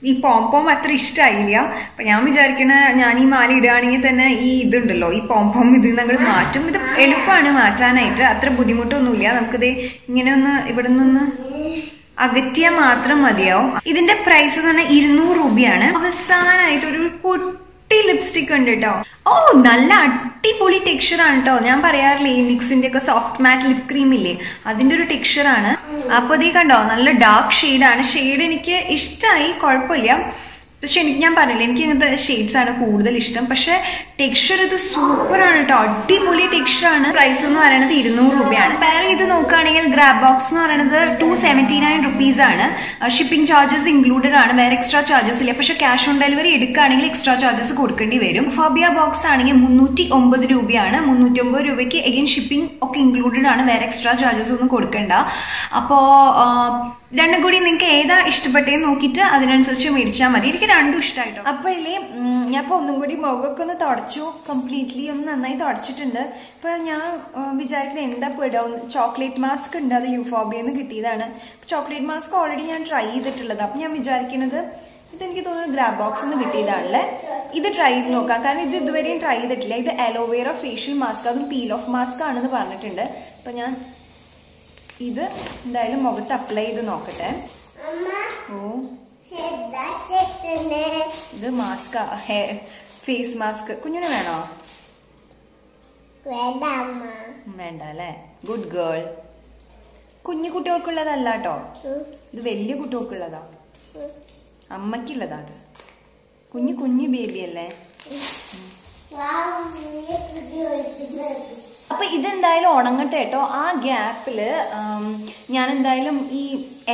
ഈ പോംപോം അത്ര ഇഷ്ടമായില്ല അപ്പൊ ഞാൻ വിചാരിക്കണ ഞാൻ ഈ മാല ഇടുകയാണെങ്കിൽ തന്നെ ഈ ഇതുണ്ടല്ലോ ഈ പോംപോം ഇത് നമ്മൾ മാറ്റും. ഇത് എളുപ്പമാണ് മാറ്റാനായിട്ട്. അത്ര ബുദ്ധിമുട്ടൊന്നുമില്ല. നമുക്കിത് ഇങ്ങനെ ഒന്ന് ഇവിടെ നിന്ന് അകറ്റിയാൽ മാത്രം മതിയാവും. ഇതിന്റെ പ്രൈസ് എന്ന് പറഞ്ഞാൽ ഇരുന്നൂറ് രൂപയാണ്. അവസാനമായിട്ട് ഒരു പൊട്ടി ലിപ്സ്റ്റിക് ഉണ്ട് കേട്ടോ ഓ നല്ല അടിപൊളി ടെക്സ്ചർ ആണ് കേട്ടോ ഞാൻ പറയാറില്ലേ ഈ നിക്സിന്റെ ഒക്കെ സോഫ്റ്റ് മാറ്റ് ലിപ് ക്രീം ഇല്ലേ? അതിന്റെ ഒരു ടെക്സ്ചർ ആണ്. അപ്പൊ ഇതേ കണ്ടോ നല്ല ഡാർക്ക് ഷെയ്ഡാണ് ഷെയ്ഡ് എനിക്ക് ഇഷ്ടമായി കുഴപ്പമില്ല. പക്ഷെ എനിക്ക് ഞാൻ പറഞ്ഞില്ല എനിക്ക് ഇങ്ങനത്തെ ഷെയ്ഡ്സ് ആണ് കൂടുതൽ ഇഷ്ടം. പക്ഷെ ടെക്സ്ചർ ഇത് സൂപ്പർ ആണ് കേട്ടോ അടിപൊളി ടെക്സ്ചർ ആണ്. പ്രൈസ് എന്ന് പറയുന്നത് ഇരുന്നൂറ് രൂപയാണ്. വേറെ ഇത് നോക്കുകയാണെങ്കിൽ ഗ്രാബ് ബോക്സ് എന്ന് പറയുന്നത് ടു സെവന്റി നയൻ റുപ്പീസ് ആണ് ഷിപ്പിംഗ് ചാർജസ് ഇൻക്ലൂഡഡ് ആണ്. വേറെ എക്സ്ട്രാ ചാർജസ് ഇല്ല. പക്ഷെ ക്യാഷ് ഓൺ ഡെലിവറി എടുക്കുകയാണെങ്കിൽ എക്സ്ട്രാ ചാർജസ് കൊടുക്കേണ്ടി വരും. ഫബിയ ബോക്സ് ആണെങ്കിൽ മുന്നൂറ്റി ഒമ്പത് രൂപയാണ്. മുന്നൂറ്റി ഒമ്പത് രൂപയ്ക്ക് എഗെയിൻ ഷിപ്പിംഗ് ഒക്കെ ഇൻക്ലൂഡഡ് ആണ്. വേറെ എക്സ്ട്രാ ചാർജസ് ഒന്നും കൊടുക്കണ്ട. അപ്പോൾ രണ്ടും കൂടി നിങ്ങൾക്ക് ഏതാ ഇഷ്ടപ്പെട്ടേ നോക്കിയിട്ട് അതിനനുസരിച്ച് മേടിച്ചാൽ മതി. എനിക്ക് രണ്ടും ഇഷ്ടമായിട്ടോ അപ്പോഴേ ഞാൻ ഇപ്പോൾ ഒന്നും കൂടി മുഖമൊക്കെ ഒന്ന് തുടച്ചു. കംപ്ലീറ്റ്ലി ഒന്ന് നന്നായി തുടച്ചിട്ടുണ്ട്. ഇപ്പൊ ഞാൻ വിചാരിക്കുന്നത് എന്താ ഇടാവും ചോക്ലേറ്റ് മാസ്ക് ഉണ്ട് അത് യൂഫോബിയെന്ന് കിട്ടിയതാണ്. ചോക്ലേറ്റ് മാസ്ക് ഓൾറെഡി ഞാൻ ട്രൈ ചെയ്തിട്ടുള്ളത്. അപ്പം ഞാൻ വിചാരിക്കുന്നത് ഇതെനിക്ക് തോന്നുന്നു ഗ്രാബ് ബോക്സ് എന്ന് കിട്ടിയതാണല്ലേ? ഇത് ട്രൈ ചെയ്ത് നോക്കാം. കാരണം ഇത് ഇതുവരെയും ട്രൈ ചെയ്തിട്ടില്ല. ഇത് അലോവേറ ഫേഷ്യൽ മാസ്ക് അതും പീൽ ഓഫ് മാസ്ക് ആണെന്ന് പറഞ്ഞിട്ടുണ്ട്. അപ്പം ഞാൻ ഇത് എന്തായാലും മുഖത്ത് അപ്ലൈ ചെയ്ത് നോക്കട്ടെ. ഓ. ഇത് മാസ്ക് ഫേസ് മാസ്ക് കുഞ്ഞിന് വേണോ? വേണ്ട അല്ലേ? ഗുഡ് ഗേൾ കുഞ്ഞു കുട്ടികൾക്കുള്ളതല്ല കേട്ടോ ഇത് വലിയ കുട്ടികൾക്കുള്ളതാ. അമ്മയ്ക്കുള്ളതാ അത് കുഞ്ഞു കുഞ്ഞു ബേബി അല്ലേ? അപ്പൊ ഇതെന്തായാലും ഉണങ്ങട്ടെ കേട്ടോ ആ ഗ്യാപ്പിൽ ഞാൻ എന്തായാലും ഈ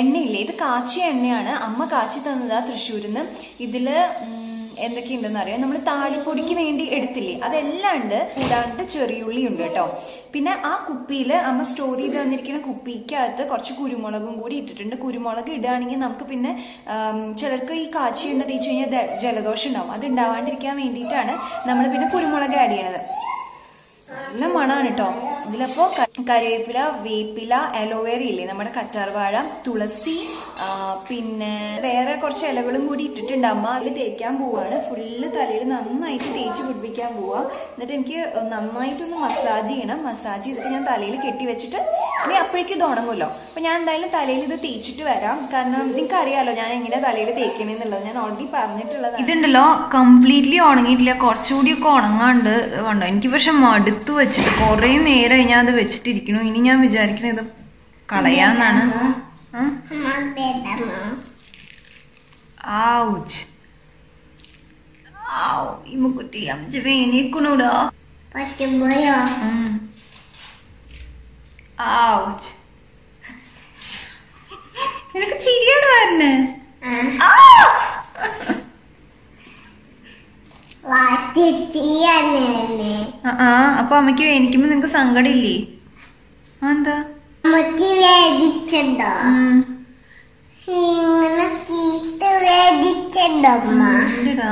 എണ്ണയില്ലേ ഇത് കാച്ചിയ എണ്ണയാണ്. അമ്മ കാച്ചി തന്നതാ തൃശ്ശൂരിന്ന്. ഇതിൽ ഇതിൽ എന്തൊക്കെയുണ്ടെന്ന് അറിയാം നമ്മൾ താളിപ്പൊടിക്ക് വേണ്ടി എടുത്തില്ലേ? അതെല്ലാം ഉണ്ട്. കൂടാണ്ട് ചെറിയുള്ളി ഉണ്ട് കേട്ടോ പിന്നെ ആ കുപ്പിയിൽ അമ്മ സ്റ്റോർ ചെയ്ത് തന്നിരിക്കുന്ന കുപ്പിക്കകത്ത് കുറച്ച് കുരുമുളകും കൂടി ഇട്ടിട്ടുണ്ട്. കുരുമുളക് ഇടുകയാണെങ്കിൽ നമുക്ക് പിന്നെ ചിലർക്ക് ഈ കാച്ചി എണ്ണ തേച്ച് കഴിഞ്ഞാൽ ജലദോഷം ഉണ്ടാവും. അത് ഉണ്ടാവാണ്ടിരിക്കാൻ വേണ്ടിയിട്ടാണ് നമ്മൾ പിന്നെ കുരുമുളക് ആഡ് ചെയ്യണത്. നല്ല മണാണ് കേട്ടോ ഇതിലപ്പോ കറിവേപ്പില വേപ്പില അലോവേറ ഇല്ലേ? നമ്മുടെ കറ്റാർവാഴ തുളസി പിന്നെ വേറെ കുറച്ച് ഇലകളും കൂടി ഇട്ടിട്ടുണ്ട്. അമ്മ അതിൽ തേക്കാൻ പോവാണ്. ഫുള്ള് തലയിൽ നന്നായിട്ട് തേച്ച് പിടിപ്പിക്കാൻ പോവാ. എന്നിട്ട് എനിക്ക് നന്നായിട്ടൊന്ന് മസാജ് ചെയ്യണം. മസാജ് ചെയ്തിട്ട് ഞാൻ തലയിൽ കെട്ടി വെച്ചിട്ട് ഇനി അപ്പോഴേക്കും ഇത് അപ്പൊ ഞാൻ എന്തായാലും തലയിൽ ഇത് തേച്ചിട്ട് വരാം. കാരണം നിങ്ങൾക്ക് അറിയാലോ ഞാൻ എങ്ങനെ തലയിൽ തേക്കണെന്നുള്ളത്. ഞാൻ ഓൾറെഡി പറഞ്ഞിട്ടുള്ളത് ഇതുണ്ടല്ലോ കംപ്ലീറ്റ്ലി ഉണങ്ങിയിട്ടില്ല. കുറച്ചുകൂടി ഒക്കെ ഉണങ്ങാണ്ട് വേണ്ടോ എനിക്ക് പക്ഷെ മടുത്തു വെച്ചിട്ട് കുറേ നേരമായി ഞാൻ അത് വെച്ചിട്ടിരിക്കണു ഇനി ഞാൻ വിചാരിക്കണത് ഇത് കളയാന്നാണ് ആ? ഔച്ച് ഔ, ഈ മുക്കുട്ടി അമ്മച്ച് വേനിക്കണൂടാ ഔച്ച് നിനക്ക് ചിരിയാണ് വരുന്നേ വാറ്റിച്ചിയാന്നെ ആ അപ്പൊ അമ്മയ്ക്ക് എനിക്കുമ്പോ നിങ്ങക്ക് സങ്കടം ഇല്ലേ എന്താ. ഇങ്ങനെ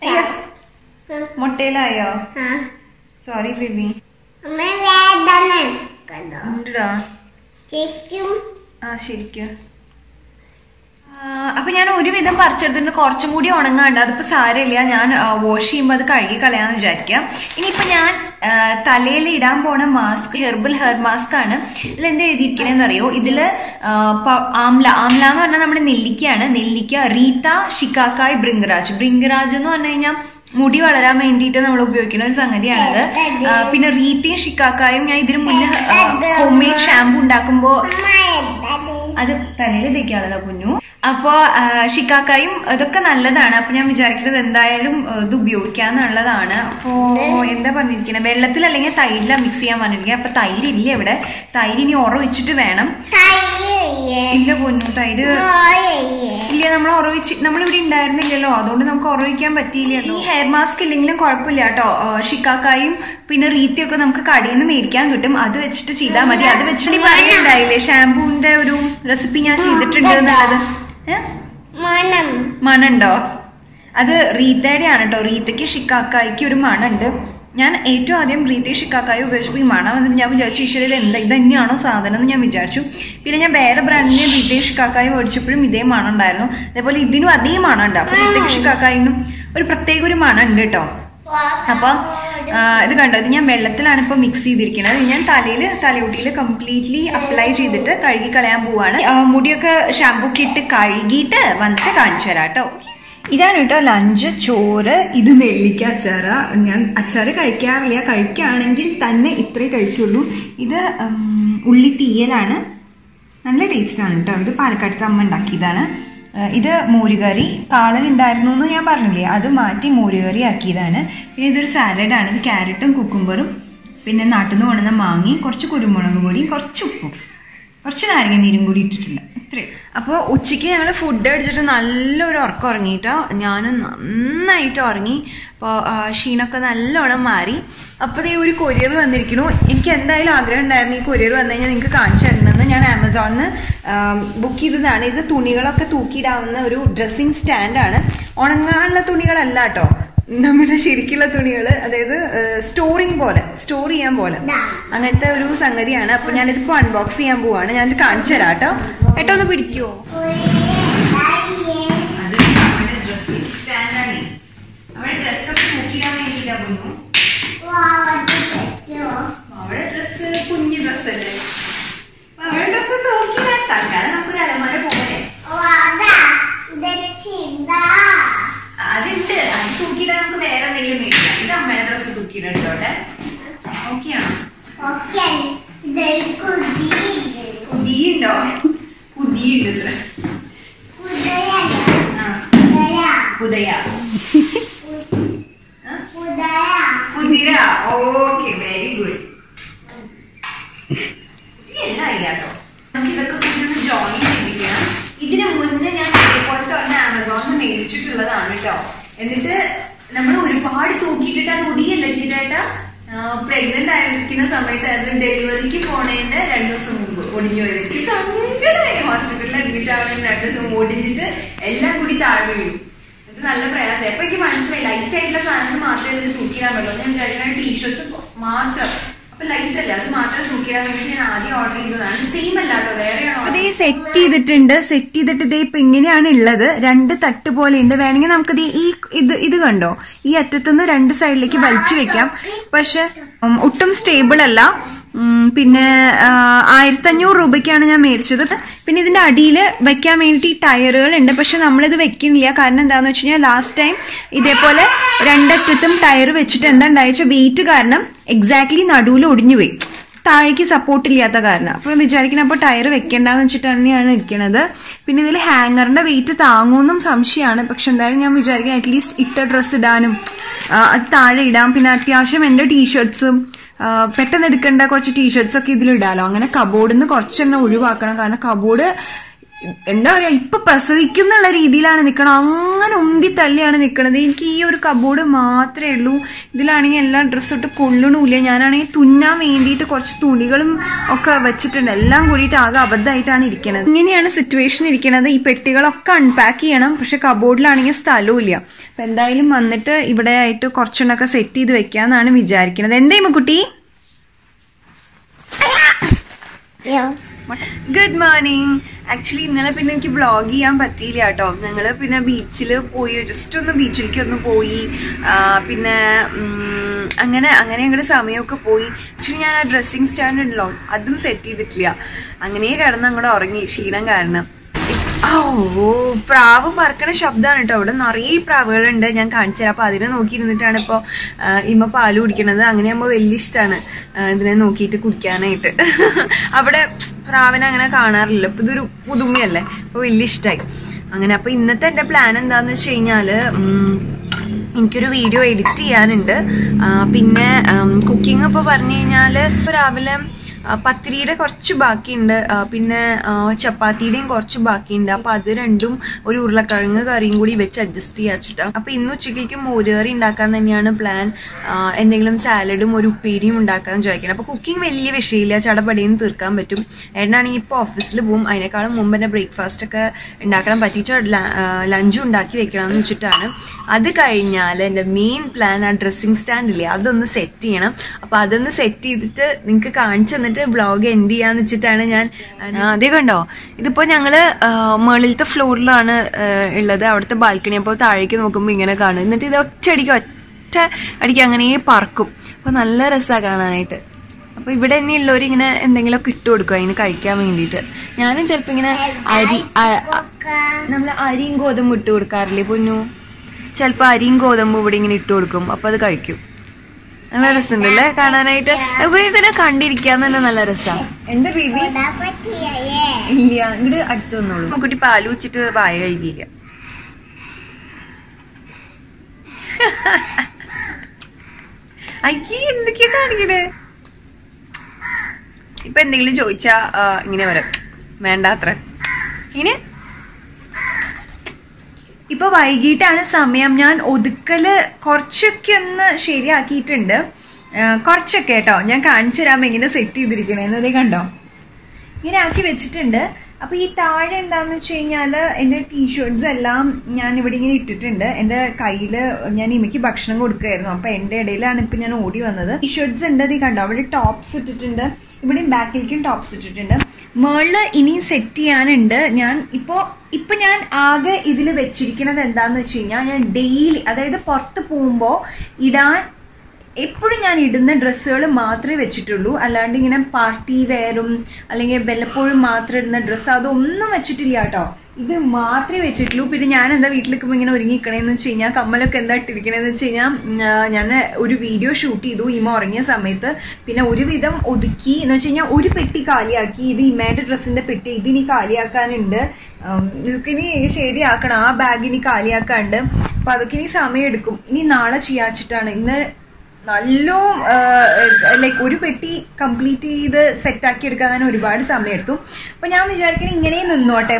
കീട്ട് മുട്ടയിലായോ. Sorry baby. ആ ശരിക്കും. അപ്പൊ ഞാൻ ഒരുവിധം പറിച്ചെടുത്തിട്ട് കുറച്ചും കൂടി ഉണങ്ങാണ്ട്. അതിപ്പോ സാരമില്ല ഞാൻ വാഷ് ചെയ്യുമ്പോൾ അത് കഴുകി കളയാന്ന് വിചാരിക്കാം. ഇനിയിപ്പോ ഞാൻ തലയിൽ ഇടാൻ പോണ മാസ്ക് ഹെർബൽ ഹെയർ മാസ്ക് ആണ്. ഇതിൽ എന്താ അറിയോ ഇതിൽ ആംല. ആംല എന്ന് പറഞ്ഞാൽ നമ്മുടെ നെല്ലിക്കയാണ്. നെല്ലിക്ക റീത്ത ഷിക്കാക്കായ് ബ്രിങ്കരാജ് ബ്രിങ്കരാജ് എന്ന് പറഞ്ഞു കഴിഞ്ഞാൽ മുടി വളരാൻ വേണ്ടിയിട്ട് നമ്മൾ ഉപയോഗിക്കുന്ന ഒരു സംഗതിയാണിത്. പിന്നെ റീത്തിയും ഷിക്കാക്കായും ഞാൻ ഇതിനു മുന്നേ ഹോം മെയ്ഡ് ഷാമ്പു ഉണ്ടാക്കുമ്പോൾ അത് തലയിൽ തേക്കാനുള്ളതാ കുഞ്ഞു. അപ്പോ ഷിക്കാക്കായും ഇതൊക്കെ നല്ലതാണ്. അപ്പൊ ഞാൻ വിചാരിക്കുന്നത് എന്തായാലും ഇത് ഉപയോഗിക്കാന്നുള്ളതാണ്. അപ്പോ എന്താ പറഞ്ഞിരിക്കുന്നത് വെള്ളത്തിൽ അല്ലെങ്കിൽ തൈരിലാണ് മിക്സ് ചെയ്യാൻ പറഞ്ഞിരിക്കുന്നത് അപ്പൊ തൈരില്ല ഇവിടെ? തൈര് ഇനി ഉറ വെച്ചിട്ട് വേണം ഇല്ല പൊന്നു തൈര് ഇല്ല നമ്മൾ ഉറവിച്ച് നമ്മളിവിടെ ഉണ്ടായിരുന്നില്ലല്ലോ അതുകൊണ്ട് നമുക്ക് ഉറവിക്കാൻ പറ്റിയില്ലല്ലോ. ഈ ഹെയർ മാസ്ക് ഇല്ലെങ്കിലും കുഴപ്പമില്ല കേട്ടോ. ഷിക്കാക്കായും പിന്നെ റീറ്റൊക്കെ നമുക്ക് കടയിൽ നിന്ന് മേടിക്കാൻ കിട്ടും. അത് വെച്ചിട്ട് ചെയ്താൽ മതി. അത് വെച്ചിട്ട് പറയുന്നുണ്ടായില്ലേ ഷാമ്പൂവിന്റെ ഒരു റെസിപ്പി ഞാൻ ചെയ്തിട്ടുണ്ട് എന്നുള്ളത്? മണുണ്ടോ അത് റീത്തയുടെ ആണ് കേട്ടോ. റീത്തയ്ക്ക് ഷിക്കാക്കായ്ക്ക് ഒരു മണുണ്ട് ഞാൻ ഏറ്റവും ആദ്യം റീത്തി ഷിക്കാക്കായി ഉപയോഗിച്ചപ്പോൾ ഈ മണം വന്നിട്ട് ഞാൻ വിചാരിച്ചു ഈശ്വരയിൽ എന്താ? ഇത് തന്നെയാണോ സാധനം എന്ന് ഞാൻ വിചാരിച്ചു. പിന്നെ ഞാൻ വേറെ ബ്രാൻഡിനെ റീത്തി ഷിക്കാക്കായി മേടിച്ചപ്പോഴും ഇതേ മണം ഉണ്ടായിരുന്നു അതേപോലെ ഇതിനും അതേ മണം ഉണ്ട് അപ്പൊ റീത്തി ഇക്കാക്കായിനും ഒരു പ്രത്യേക ഒരു മണം ഉണ്ട് കേട്ടോ. അപ്പൊ ഇത് കണ്ടോ? ഇത് ഞാൻ വെള്ളത്തിലാണ് ഇപ്പൊ മിക്സ് ചെയ്തിരിക്കുന്നത്. ഞാൻ തലയിൽ തലയോട്ടിയിൽ കംപ്ലീറ്റ്ലി അപ്ലൈ ചെയ്തിട്ട് കഴുകി കളയാൻ പോവാണ് മുടിയൊക്കെ ഷാമ്പൂ കഴുകിയിട്ട് വന്നിട്ട് കാണിച്ചു തരാം കേട്ടോ. ഇതാണ് കേട്ടോ ലഞ്ച് ചോറ് ഇത് നെല്ലിക്ക അച്ചാറ. ഞാൻ അച്ചാറ് കഴിക്കാറില്ല. കഴിക്കുകയാണെങ്കിൽ തന്നെ ഇത്രേ കഴിക്കുള്ളൂ. ഇത് ഉള്ളി തീയലാണ്. നല്ല ടേസ്റ്റാണ് കേട്ടോ. ഇത് പാലക്കാട്ടത്തെ അമ്മ ഉണ്ടാക്കിയതാണ്. ഇത് മോരുകറി. കാളൻ ഉണ്ടായിരുന്നു എന്ന് ഞാൻ പറഞ്ഞില്ലേ? അത് മാറ്റി മോരുകറി ആക്കിയതാണ്. പിന്നെ ഇതൊരു സാലഡാണ്. ഇത് ക്യാരറ്റും കുക്കുംബറും പിന്നെ നാട്ടിൽ നിന്ന് കൊണ്ടുവന്ന മാങ്ങയും കുറച്ച് കുരുമുളക് പൊടിയും കുറച്ച് ഉപ്പും. കുറച്ച് നാരങ്ങ നീരും കൂടി ഇട്ടിട്ടുണ്ട്. അപ്പോൾ ഉച്ചയ്ക്ക് ഞങ്ങൾ ഫുഡ് അടിച്ചിട്ട് നല്ലൊരു ഉറക്കം ഉറങ്ങിട്ടോ. ഞാൻ നന്നായിട്ട് ഉറങ്ങി. അപ്പോൾ ക്ഷീണമൊക്കെ നല്ലോണം മാറി. അപ്പോൾ ഈ ഒരു കൊറിയർ വന്നിരിക്കുന്നു എനിക്ക് എന്തായാലും ആഗ്രഹം ഉണ്ടായിരുന്നു ഈ കൊറിയർ വന്നു കഴിഞ്ഞാൽ നിങ്ങൾക്ക് കാണിച്ചു തരണമെന്ന്. ഞാൻ ആമസോണിൽ ബുക്ക് ചെയ്തതാണ്. ഇത് തുണികളൊക്കെ തൂക്കിയിടാവുന്ന ഒരു ഡ്രസ്സിങ് സ്റ്റാൻഡാണ് ഉണങ്ങാനുള്ള തുണികളല്ല കേട്ടോ നമ്മുടെ ശരിക്കുള്ള തുണികൾ അതായത് സ്റ്റോറിങ് പോലെ സ്റ്റോർ ചെയ്യാൻ പോലെ. അങ്ങനത്തെ ഒരു സംഗതിയാണ്. അപ്പൊ ഞാനിതിപ്പോ അൺബോക്സ് ചെയ്യാൻ പോവാണ്. ഞാനിത് കാണിച്ചു തരാം കേട്ടോ ഏട്ടോ ഒന്ന് പിടിക്കുവോ ഡ്രസ്സൊക്കെ തൂക്കിയിടാൻ വേണ്ടിയിട്ടാ പോന്നു അവിടെ ഡ്രസ്സ് കുഞ്ഞു ഡ്രസ്സല്ലേ അവിടെ ഡ്രസ്സ് തൂക്കിയിടാൻ തൽക്കാലം നമുക്കൊരു അലമാര പോലെ അതുണ്ട് അത് തൂക്കിയിടാൻ നമുക്ക് വേറെ എന്തെങ്കിലും മേടിക്കാം ഇത് അമ്മയുടെ ഡ്രസ്സ് തൂക്കിയിടാം കേട്ടോ ഓക്കെയാണോ പുതിയുണ്ടോ പുതിയുണ്ട് ആ പുതയ പുതിര ഓക്കെ വെരി ഗുഡ് എല്ലാം ഇല്ലാട്ടോ നമുക്ക് ഇതൊക്കെ കൂടി ഒന്ന് ജോയിൻ ചെയ്തിരിക്കണം ഇതിന് മുന്നേ ഞാൻ ഇതേപോലത്തെ ഒന്ന് ആമസോണിൽ മേടിച്ചിട്ടുള്ളതാണ് കേട്ടോ എന്നിട്ട് നമ്മൾ ഒരുപാട് തൂക്കിയിട്ടിട്ട് അത് ഒടിയല്ല ചെയ്തേട്ടാ പ്രഗ്നന്റ് ആയിരിക്കുന്ന സമയത്തായിരുന്നു ഡെലിവറിക്ക് പോണേന്റെ രണ്ടു ദിവസം മുമ്പ് ഒടിഞ്ഞു പോയത് എനിക്ക് സങ്കടമായി ഹോസ്പിറ്റലിൽ അഡ്മിറ്റ് ആവുന്നതിന് രണ്ടു ദിവസം മുമ്പ് ഒടിഞ്ഞിട്ട് എല്ലാം കൂടി താഴെ വീഴും ഇത് നല്ല പ്രയാസം. അപ്പൊ എനിക്ക് മനസ്സിലായി. ലൈറ്റ് ആയിട്ടുള്ള സാധനങ്ങൾ മാത്രമേ ഇതിൽ തൂക്കിയിടാൻ പറ്റുള്ളൂ. ഞാൻ വിചാരിക്കുന്ന ടീഷർട്സ് മാത്രം. അപ്പൊ ലൈറ്റ് അല്ല? അത് മാത്രം തൂക്കിയിടാൻ വേണ്ടി ഞാൻ ആദ്യം ഓർഡർ ചെയ്തതാണ്. സെയിം വേറെയാണോ അതേ സെറ്റ് ചെയ്തിട്ടുണ്ട്. സെറ്റ് ചെയ്തിട്ട് ഇതേ ഇപ്പൊ ഇങ്ങനെയാണ് ഉള്ളത് രണ്ട് തട്ട് പോലെ ഉണ്ട്. വേണമെങ്കിൽ നമുക്കിത് ഈ ഇത് ഇത് കണ്ടോ? ഈ അറ്റത്തുനിന്ന് രണ്ട് സൈഡിലേക്ക് വലിച്ചു വെക്കാം. പക്ഷെ ഒട്ടും സ്റ്റേബിൾ അല്ല. പിന്നെ ആയിരത്തി അഞ്ഞൂറ് രൂപയ്ക്കാണ് ഞാൻ മേടിച്ചത്. പിന്നെ ഇതിന്റെ അടിയിൽ വെക്കാൻ വേണ്ടി ടയറുകൾ ഉണ്ട് പക്ഷെ നമ്മളിത് വെക്കുന്നില്ല. കാരണം എന്താണെന്ന് വെച്ച് കഴിഞ്ഞാൽ ലാസ്റ്റ് ടൈം ഇതേപോലെ രണ്ടറ്റത്തും ടയർ വെച്ചിട്ട് എന്താ ഉണ്ടായിച്ച വെയിറ്റ് കാരണം എക്സാക്ട്ലി നടുവിൽ ഒടിഞ്ഞു പോയി താഴേക്ക് സപ്പോർട്ട് ഇല്ലാത്ത കാരണം. അപ്പൊ വിചാരിക്കണം അപ്പൊ ടയർ വെക്കേണ്ടെന്ന് വെച്ചിട്ട് തന്നെയാണ് ഇരിക്കണത്. പിന്നെ ഇതിൽ ഹാങ്ങറിന്റെ വെയിറ്റ് താങ്ങുമെന്നും സംശയമാണ്. പക്ഷെ എന്തായാലും ഞാൻ വിചാരിക്കണം അറ്റ്ലീസ്റ്റ് ഇട്ട ഡ്രസ്സ് ഇടാനും അത് താഴെ ഇടാം. പിന്നെ അത്യാവശ്യം എന്റെ ടീഷർട്സും പെട്ടെന്ന് എടുക്കേണ്ട കുറച്ച് ടീഷർട്സ് ഒക്കെ ഇതിൽ ഇടാലോ അങ്ങനെ കബോർഡിൽ നിന്ന് കുറച്ചെണ്ണം ഒഴിവാക്കണം. കാരണം കബോർഡ് എന്താ പറയാ ഇപ്പൊ പ്രസവിക്കുന്നുള്ള രീതിയിലാണ് നിൽക്കണം അങ്ങനെ ഉന്തി തള്ളിയാണ് നിൽക്കണത് എനിക്ക് ഈ ഒരു കബോർഡ് മാത്രമേ ഉള്ളൂ. ഇതിലാണെങ്കിൽ എല്ലാ ഡ്രസ്സും ഇട്ട് കൊള്ളണമില്ല ഞാനാണെങ്കിൽ തുന്നാൻ വേണ്ടിയിട്ട് കുറച്ച് തുണികളും ഒക്കെ വെച്ചിട്ടുണ്ട്. എല്ലാം കൂടിയിട്ട് ആകെ അബദ്ധമായിട്ടാണ് ഇരിക്കുന്നത് ഇങ്ങനെയാണ് സിറ്റുവേഷൻ ഇരിക്കുന്നത് ഈ പെട്ടികളൊക്കെ അൺപാക്ക് ചെയ്യണം. പക്ഷെ കബോർഡിലാണെങ്കിൽ സ്ഥലവും ഇല്ല അപ്പൊ എന്തായാലും വന്നിട്ട് ഇവിടെ ആയിട്ട് കുറച്ചെണ്ണൊക്കെ സെറ്റ് ചെയ്ത് വെക്കാന്നാണ് വിചാരിക്കുന്നത് എന്തേ കുട്ടി ഗുഡ് മോർണിംഗ് ആക്ച്വലി ഇന്നലെ പിന്നെ എനിക്ക് വ്ളോഗ് ചെയ്യാൻ പറ്റിയില്ല കേട്ടോ. ഞങ്ങൾ പിന്നെ ബീച്ചിൽ പോയി. ജസ്റ്റ് ഒന്ന് ബീച്ചിലേക്ക് ഒന്ന് പോയി. പിന്നെ അങ്ങനെ അങ്ങനെ ഞങ്ങളുടെ സമയമൊക്കെ പോയി. ആക്ച്വലി ഞാൻ ആ ഡ്രസ്സിങ് സ്റ്റാൻഡ് ഉണ്ടല്ലോ അതും സെറ്റ് ചെയ്തിട്ടില്ല. അങ്ങനെ കിടന്ന് അങ്ങോട്ട് ഉറങ്ങി. ക്ഷീണം കാരണം. ഓ പ്രാവ് പറക്കണ ശബ്ദമാണ് കേട്ടോ. അവിടെ നിറയെ പ്രാവുകളുണ്ട്. ഞാൻ കാണിച്ചു തരാം. അപ്പൊ അതിനെ നോക്കിയിരുന്നിട്ടാണ് ഇപ്പൊ ആ, ഇമ്മ പാൽ കുടിക്കണത്. അങ്ങനെയാകുമ്പോ വലിയ ഇഷ്ടമാണ് ഇതിനെ നോക്കിയിട്ട് കുടിക്കാനായിട്ട്. അവിടെ പ്രാവിനെ അങ്ങനെ കാണാറില്ല. ഇപ്പൊ ഇതൊരു പുതുമയല്ലേ? അപ്പൊ വലിയ ഇഷ്ടമായി അങ്ങനെ അപ്പൊ ഇന്നത്തെ എന്റെ പ്ലാൻ എന്താന്ന് വെച്ച് കഴിഞ്ഞാൽ ഉം, എനിക്കൊരു വീഡിയോ എഡിറ്റ് ചെയ്യാനുണ്ട്. പിന്നെ കുക്കിംഗ് ഇപ്പോൾ പറഞ്ഞു കഴിഞ്ഞാൽ രാവിലെ പത്തിരിയുടെ കുറച്ച് ബാക്കിയുണ്ട്. പിന്നെ ചപ്പാത്തിയുടെയും കുറച്ച് ബാക്കിയുണ്ട്. അപ്പൊ അത് രണ്ടും ഒരു ഉരുളക്കിഴങ്ങ് കറിയും കൂടി വെച്ച് അഡ്ജസ്റ്റ് ചെയ്യാച്ചിട്ടാ. അപ്പൊ ഇന്ന് ഉച്ചയ്ക്ക് മോരുകറി ഉണ്ടാക്കാൻ തന്നെയാണ് പ്ലാൻ എന്തെങ്കിലും സാലഡും ഒരു ഉപ്പേരിയും ഉണ്ടാക്കാൻ ചോദിക്കണം. അപ്പോൾ കുക്കിംഗ് വലിയ വിഷയമില്ല. ചടപടിയും തീർക്കാൻ പറ്റും. ഏട്ടനാണെങ്കിൽ ഇപ്പോൾ ഓഫീസിൽ പോകും അതിനേക്കാളും മുമ്പ് തന്നെ ബ്രേക്ക്ഫാസ്റ്റ് ഒക്കെ ഉണ്ടാക്കാൻ പറ്റിച്ചോ ലഞ്ചും ഉണ്ടാക്കി വെക്കണം എന്ന് വെച്ചിട്ടാണ്. അത് കഴിഞ്ഞാൽ എന്റെ മെയിൻ പ്ലാൻ ആ ഡ്രസ്സിംഗ് സ്റ്റാൻഡ് ഇല്ലേ അതൊന്ന് സെറ്റ് ചെയ്യണം. അപ്പൊ അതൊന്ന് സെറ്റ് ചെയ്തിട്ട് നിങ്ങൾക്ക് കാണിച്ചു തന്നിട്ട് ബ്ലോഗ് എൻഡ് ചെയ്യാന്ന് വെച്ചിട്ടാണ് ഞാൻ അതേ കണ്ടോ? ഇതിപ്പോ ഞങ്ങൾ മുകളിലത്തെ ഫ്ലോറിലാണ് ഉള്ളത്. അവിടുത്തെ ബാൽക്കണി അപ്പോൾ താഴേക്ക് നോക്കുമ്പോൾ ഇങ്ങനെ കാണും. എന്നിട്ട് ഇത് ഒറ്റയടിക്ക് ഒറ്റ അടിക്ക് അങ്ങനെ പറക്കും. അപ്പൊ നല്ല രസമാണ് കാണാനായിട്ട്. അപ്പൊ ഇവിടെ തന്നെ ഉള്ളവർ ഇങ്ങനെ എന്തെങ്കിലുമൊക്കെ ഇട്ട് കൊടുക്കും അതിന് കഴിക്കാൻ വേണ്ടിയിട്ട്. ഞാനും ചിലപ്പോ ഇങ്ങനെ അരി നമ്മൾ അരിയും ഗോതമ്പ് ഇട്ട് കൊടുക്കാറില്ലേ പൊന്നു? ചിലപ്പോ അരിയും ഗോതമ്പും ഇവിടെ ഇങ്ങനെ ഇട്ട് കൊടുക്കും. അപ്പൊ അത് കഴിക്കും. നല്ല രസമുണ്ടല്ലേ കാണാനായിട്ട്? ഇവിടെ ഇതിനെ കണ്ടിരിക്കാൻ തന്നെ നല്ല രസാ. എന്താ ബേബി? ഇല്ല ഇങ്ങോട്ട് അടുത്ത് വന്നോളൂ. കുട്ടി പാൽ വെച്ചിട്ട് വായ കഴുകിയില്ല. അയ്യേ എന്തൊക്കെയാ കാണിക്കണേ? ഇപ്പൊ എന്തെങ്കിലും ചോദിച്ചാ ഇങ്ങനെ വരാം. വേണ്ടാത്ര. ഇങ്ങനെ ഇപ്പൊ വൈകിട്ടാണ് സമയം. ഞാൻ ഒതുക്കൽ കുറച്ചൊക്കെ ഒന്ന് ശരിയാക്കിയിട്ടുണ്ട്. കുറച്ചൊക്കെ കേട്ടോ. ഞാൻ കാണിച്ചു തരാം എങ്ങനെ സെറ്റ് ചെയ്തിരിക്കണേന്ന്. അതേ കണ്ടോ? ഇങ്ങനെ ആക്കി വെച്ചിട്ടുണ്ട്. അപ്പൊ ഈ താഴെ എന്താന്ന് വെച്ച് കഴിഞ്ഞാൽ എന്റെ ടീഷർട്ട്സ് എല്ലാം ഞാൻ ഇവിടെ ഇങ്ങനെ ഇട്ടിട്ടുണ്ട്. എന്റെ കയ്യിൽ ഞാൻ ഇമയ്ക്ക് ഭക്ഷണം കൊടുക്കുകയായിരുന്നു അപ്പൊ എന്റെ ഇടയിലാണ് ഇപ്പൊ ഞാൻ ഓടി വന്നത്. ടീഷർട്ട്സ് ഉണ്ട്. അതീ കണ്ടോ? അവിടെ ടോപ്സ് ഇട്ടിട്ടുണ്ട്. ഇവിടെയും ബാക്കിലേക്കും ടോപ്സ് ഇട്ടിട്ടുണ്ട്. മേളിൽ ഇനിയും സെറ്റ് ചെയ്യാനുണ്ട്. ഞാൻ ഇപ്പോ ഇപ്പൊ ഞാൻ ആകെ ഇതിൽ വെച്ചിരിക്കുന്നത് എന്താന്ന് വെച്ച് കഴിഞ്ഞാൽ ഞാൻ ഡെയിലി അതായത് പുറത്ത് പോകുമ്പോൾ ഇടാൻ എപ്പോഴും ഞാൻ ഇടുന്ന ഡ്രസ്സുകൾ മാത്രമേ വെച്ചിട്ടുള്ളൂ. അല്ലാണ്ട് ഇങ്ങനെ പാർട്ടി വെയറും അല്ലെങ്കിൽ വല്ലപ്പോഴും മാത്രം ഇടുന്ന ഡ്രസ്സ് അതൊന്നും വെച്ചിട്ടില്ല കേട്ടോ. ഇത് മാത്രമേ വെച്ചിട്ടുള്ളൂ. പിന്നെ ഞാൻ എന്താ വീട്ടിൽ നിൽക്കുമ്പോൾ ഇങ്ങനെ ഒരുങ്ങിക്കണേന്ന് വെച്ച് കഴിഞ്ഞാൽ കമ്മലൊക്കെ എന്താ ഇട്ടിരിക്കണേന്ന് വെച്ച് കഴിഞ്ഞാൽ ഞാൻ ഒരു വീഡിയോ ഷൂട്ട് ചെയ്തു ഇമ ഉറങ്ങിയ സമയത്ത്. പിന്നെ ഒരുവിധം ഒതുക്കി എന്ന് വെച്ച് കഴിഞ്ഞാൽ ഒരു പെട്ടി കാലിയാക്കി. ഇത് ഇമ്മയുടെ ഡ്രസ്സിന്റെ പെട്ടി. ഇതിനി കാലിയാക്കാനുണ്ട്. ഇതൊക്കെ ഇനി ശരിയാക്കണം. ആ ബാഗിനി കാലിയാക്കാണ്ട് അപ്പൊ അതൊക്കെ ഇനി സമയം എടുക്കും ഇനി നാളെ ചെയ്യാച്ചിട്ടാണ്. ഇന്ന് നല്ലോ ലൈക്ക് ഒരു പെട്ടി കംപ്ലീറ്റ് ചെയ്ത് സെറ്റാക്കി എടുക്കാൻ തന്നെ ഒരുപാട് സമയമെടുത്തു അപ്പൊ ഞാൻ വിചാരിക്കണേ ഇങ്ങനെ നിന്നോട്ടെ.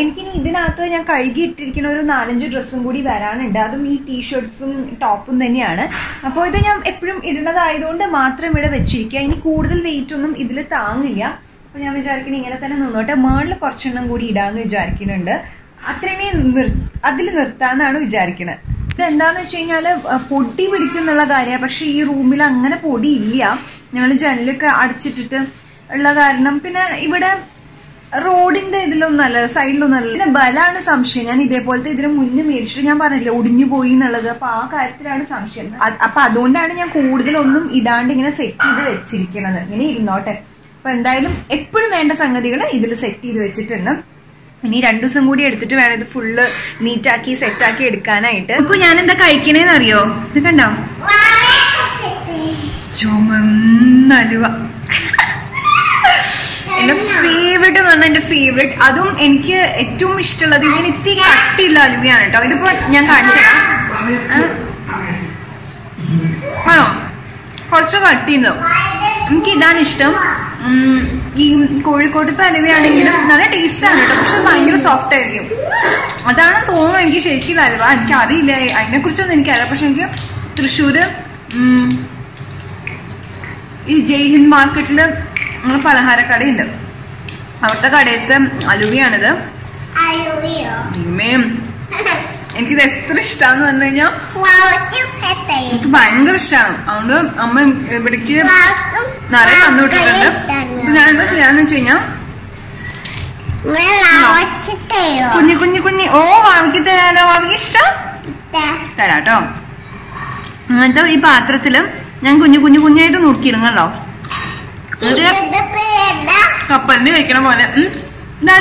എനിക്കിനി ഇതിനകത്ത് ഞാൻ കഴുകി ഇട്ടിരിക്കുന്ന ഒരു നാലഞ്ച് ഡ്രസ്സും കൂടി വരാനുണ്ട്. അതും ഈ ടീഷർട്ട്സും ടോപ്പും തന്നെയാണ്. അപ്പോൾ ഇത് ഞാൻ എപ്പോഴും ഇടുന്നതായതുകൊണ്ട് മാത്രം ഇവിടെ വെച്ചിരിക്കുക. ഇനി കൂടുതൽ വെയിറ്റ് ഒന്നും ഇതിൽ താങ്ങില്ല. അപ്പൊ ഞാൻ വിചാരിക്കണേ ഇങ്ങനെ തന്നെ നിന്നോട്ടെ. മേളിൽ കുറച്ചെണ്ണം കൂടി ഇടാന്ന് വിചാരിക്കുന്നുണ്ട് അത്രയും നിർ അതിൽ നിർത്താന്നാണ് വിചാരിക്കുന്നത് ഇതെന്താന്ന് വെച്ച് കഴിഞ്ഞാൽ പൊടി പിടിക്കും എന്നുള്ള കാര്യമാണ് പക്ഷെ ഈ റൂമിൽ അങ്ങനെ പൊടി ഇല്ല ഞങ്ങൾ ജനലൊക്കെ അടച്ചിട്ടിട്ട് ഉള്ള കാരണം. പിന്നെ ഇവിടെ റോഡിന്റെ ഇതിലൊന്നും അല്ല സൈഡിലൊന്നും അല്ല. പിന്നെ ബലാണ് സംശയം. ഞാൻ ഇതേപോലത്തെ ഇതിന് മുന്നേ മേടിച്ചിട്ട് ഞാൻ പറഞ്ഞില്ല ഒടിഞ്ഞു പോയി എന്നുള്ളത്. അപ്പൊ ആ കാര്യത്തിലാണ് സംശയം. അപ്പൊ അതുകൊണ്ടാണ് ഞാൻ കൂടുതലൊന്നും ഇടാണ്ട് ഇങ്ങനെ സെറ്റ് ചെയ്ത് വെച്ചിരിക്കുന്നത് ഇങ്ങനെ ഇരുന്നോട്ടെ. അപ്പൊ എന്തായാലും എപ്പോഴും വേണ്ട സംഗതികൾ ഇതിൽ സെറ്റ് ചെയ്ത് വെച്ചിട്ടുണ്ട്. ഇനി രണ്ടു ദിവസം കൂടി എടുത്തിട്ട് വേണം ഇത് ഫുള്ള് നീറ്റാക്കി സെറ്റാക്കി എടുക്കാനായിട്ട് ഇപ്പൊ ഞാൻ എന്താ കഴിക്കണേന്ന് അറിയോ ഇത് കണ്ടോ? ചുമന്ന അലുവ എന്റെ ഫേവറേറ്റ് എന്ന് പറഞ്ഞാൽ എന്റെ ഫേവറേറ്റ് അതും എനിക്ക് ഏറ്റവും ഇഷ്ടമുള്ളത് ഇങ്ങനെ ഇത്തിരി കട്ടിയുള്ള അലുവയാണ് കേട്ടോ. ഇതിപ്പോ ഞാൻ കാണിച്ചു തരാം. ആ. ആണോ? കുറച്ച് കട്ടിയുണ്ടോ എനിക്ക് ഇതാണ് ഇഷ്ടം. ഈ കോഴിക്കോട്ടത്തെ അലുവയാണെങ്കിലും നല്ല ടേസ്റ്റ് ആണ് കേട്ടോ. പക്ഷെ ഭയങ്കര സോഫ്റ്റ് ആയിരിക്കും. അതാണ് തോന്നുന്നു എനിക്ക് ശരിക്കും അലുവ എനിക്ക് അറിയില്ല. അതിനെ കുറിച്ചൊന്നും എനിക്കറിയാം പക്ഷെ എനിക്ക് തൃശ്ശൂര് ഉം, ഈ ജയ്ഹിന്ദ് മാർക്കറ്റിൽ നമ്മളെ പലഹാരക്കടയുണ്ട് അവിടുത്തെ കടയിലത്തെ അലുവയാണിത്. ദൈവമേ, എനിക്കിത് എത്ര ഇഷ്ടമാന്ന് പറഞ്ഞു കഴിഞ്ഞാൽ എനിക്ക് ഭയങ്കര ഇഷ്ടമാണ് അതുകൊണ്ട് അമ്മ ഇവിടേക്ക് നിറയെ തന്നു വിട്ടിട്ടുണ്ട്. ഞാൻ എന്താ ചെയ്യാന്ന് വെച്ച് കഴിഞ്ഞാൽ കുഞ്ഞി കുഞ്ഞി കുഞ്ഞി. ഓ വാവിക്ക് തരാലോ. വാവിക്ക് ഇഷ്ടം? തരാട്ടോ. അങ്ങനത്തെ ഈ പാത്രത്തിൽ ഞാൻ കുഞ്ഞു കുഞ്ഞു കുഞ്ഞായിട്ട് നോക്കിയിരുന്നല്ലോ കപ്പലിന് വെക്കണ പോലെ. ഉം, ഇതാ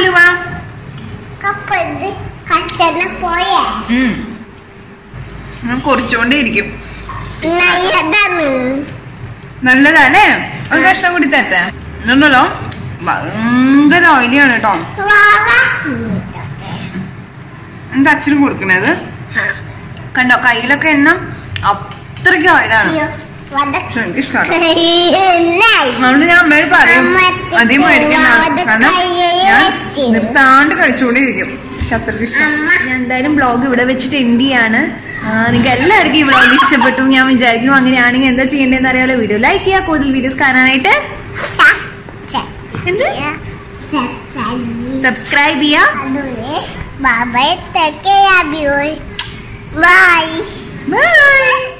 ഞാൻ കുറിച്ചോണ്ടേയിരിക്കും നല്ലതാണ്. ഒരു പ്രശ്നം കൂടി തരട്ടെ. ഭയങ്കര ഓയിലിയാണ് കേട്ടോ. എന്താ അച്ഛനും കൊടുക്കണത്? കണ്ടോ കയ്യിലൊക്കെ എണ്ണ അത്രയ്ക്ക് ഓയിലാണ് അതുകൊണ്ട് ഞാൻ അമ്മയോട് പറയും അധികം മേടിക്കണ്ട. കാരണം ഞാൻ നിർത്താണ്ട് കഴിച്ചുകൊണ്ടിരിക്കും. അത്രയ്ക്ക് ഇഷ്ടം ഞാൻ എന്തായാലും ബ്ലോഗ് ഇവിടെ വെച്ചിട്ട് എൻഡ് ചെയ്യാണ്. നിങ്ങൾക്ക് എല്ലാവർക്കും ഈ വ്ളോഗ് ഇഷ്ടപ്പെട്ടു ഞാൻ വിചാരിക്കുന്നു. അങ്ങനെയാണെങ്കിൽ എന്താ ചെയ്യേണ്ടതെന്ന് അറിയാമല്ലോ വീഡിയോ ലൈക്ക് ചെയ്യുക കൂടുതൽ വീഡിയോസ് കാണാനായിട്ട്. സബ്സ്ക്രൈബ് തെക്കേ ബൈ ബൈ.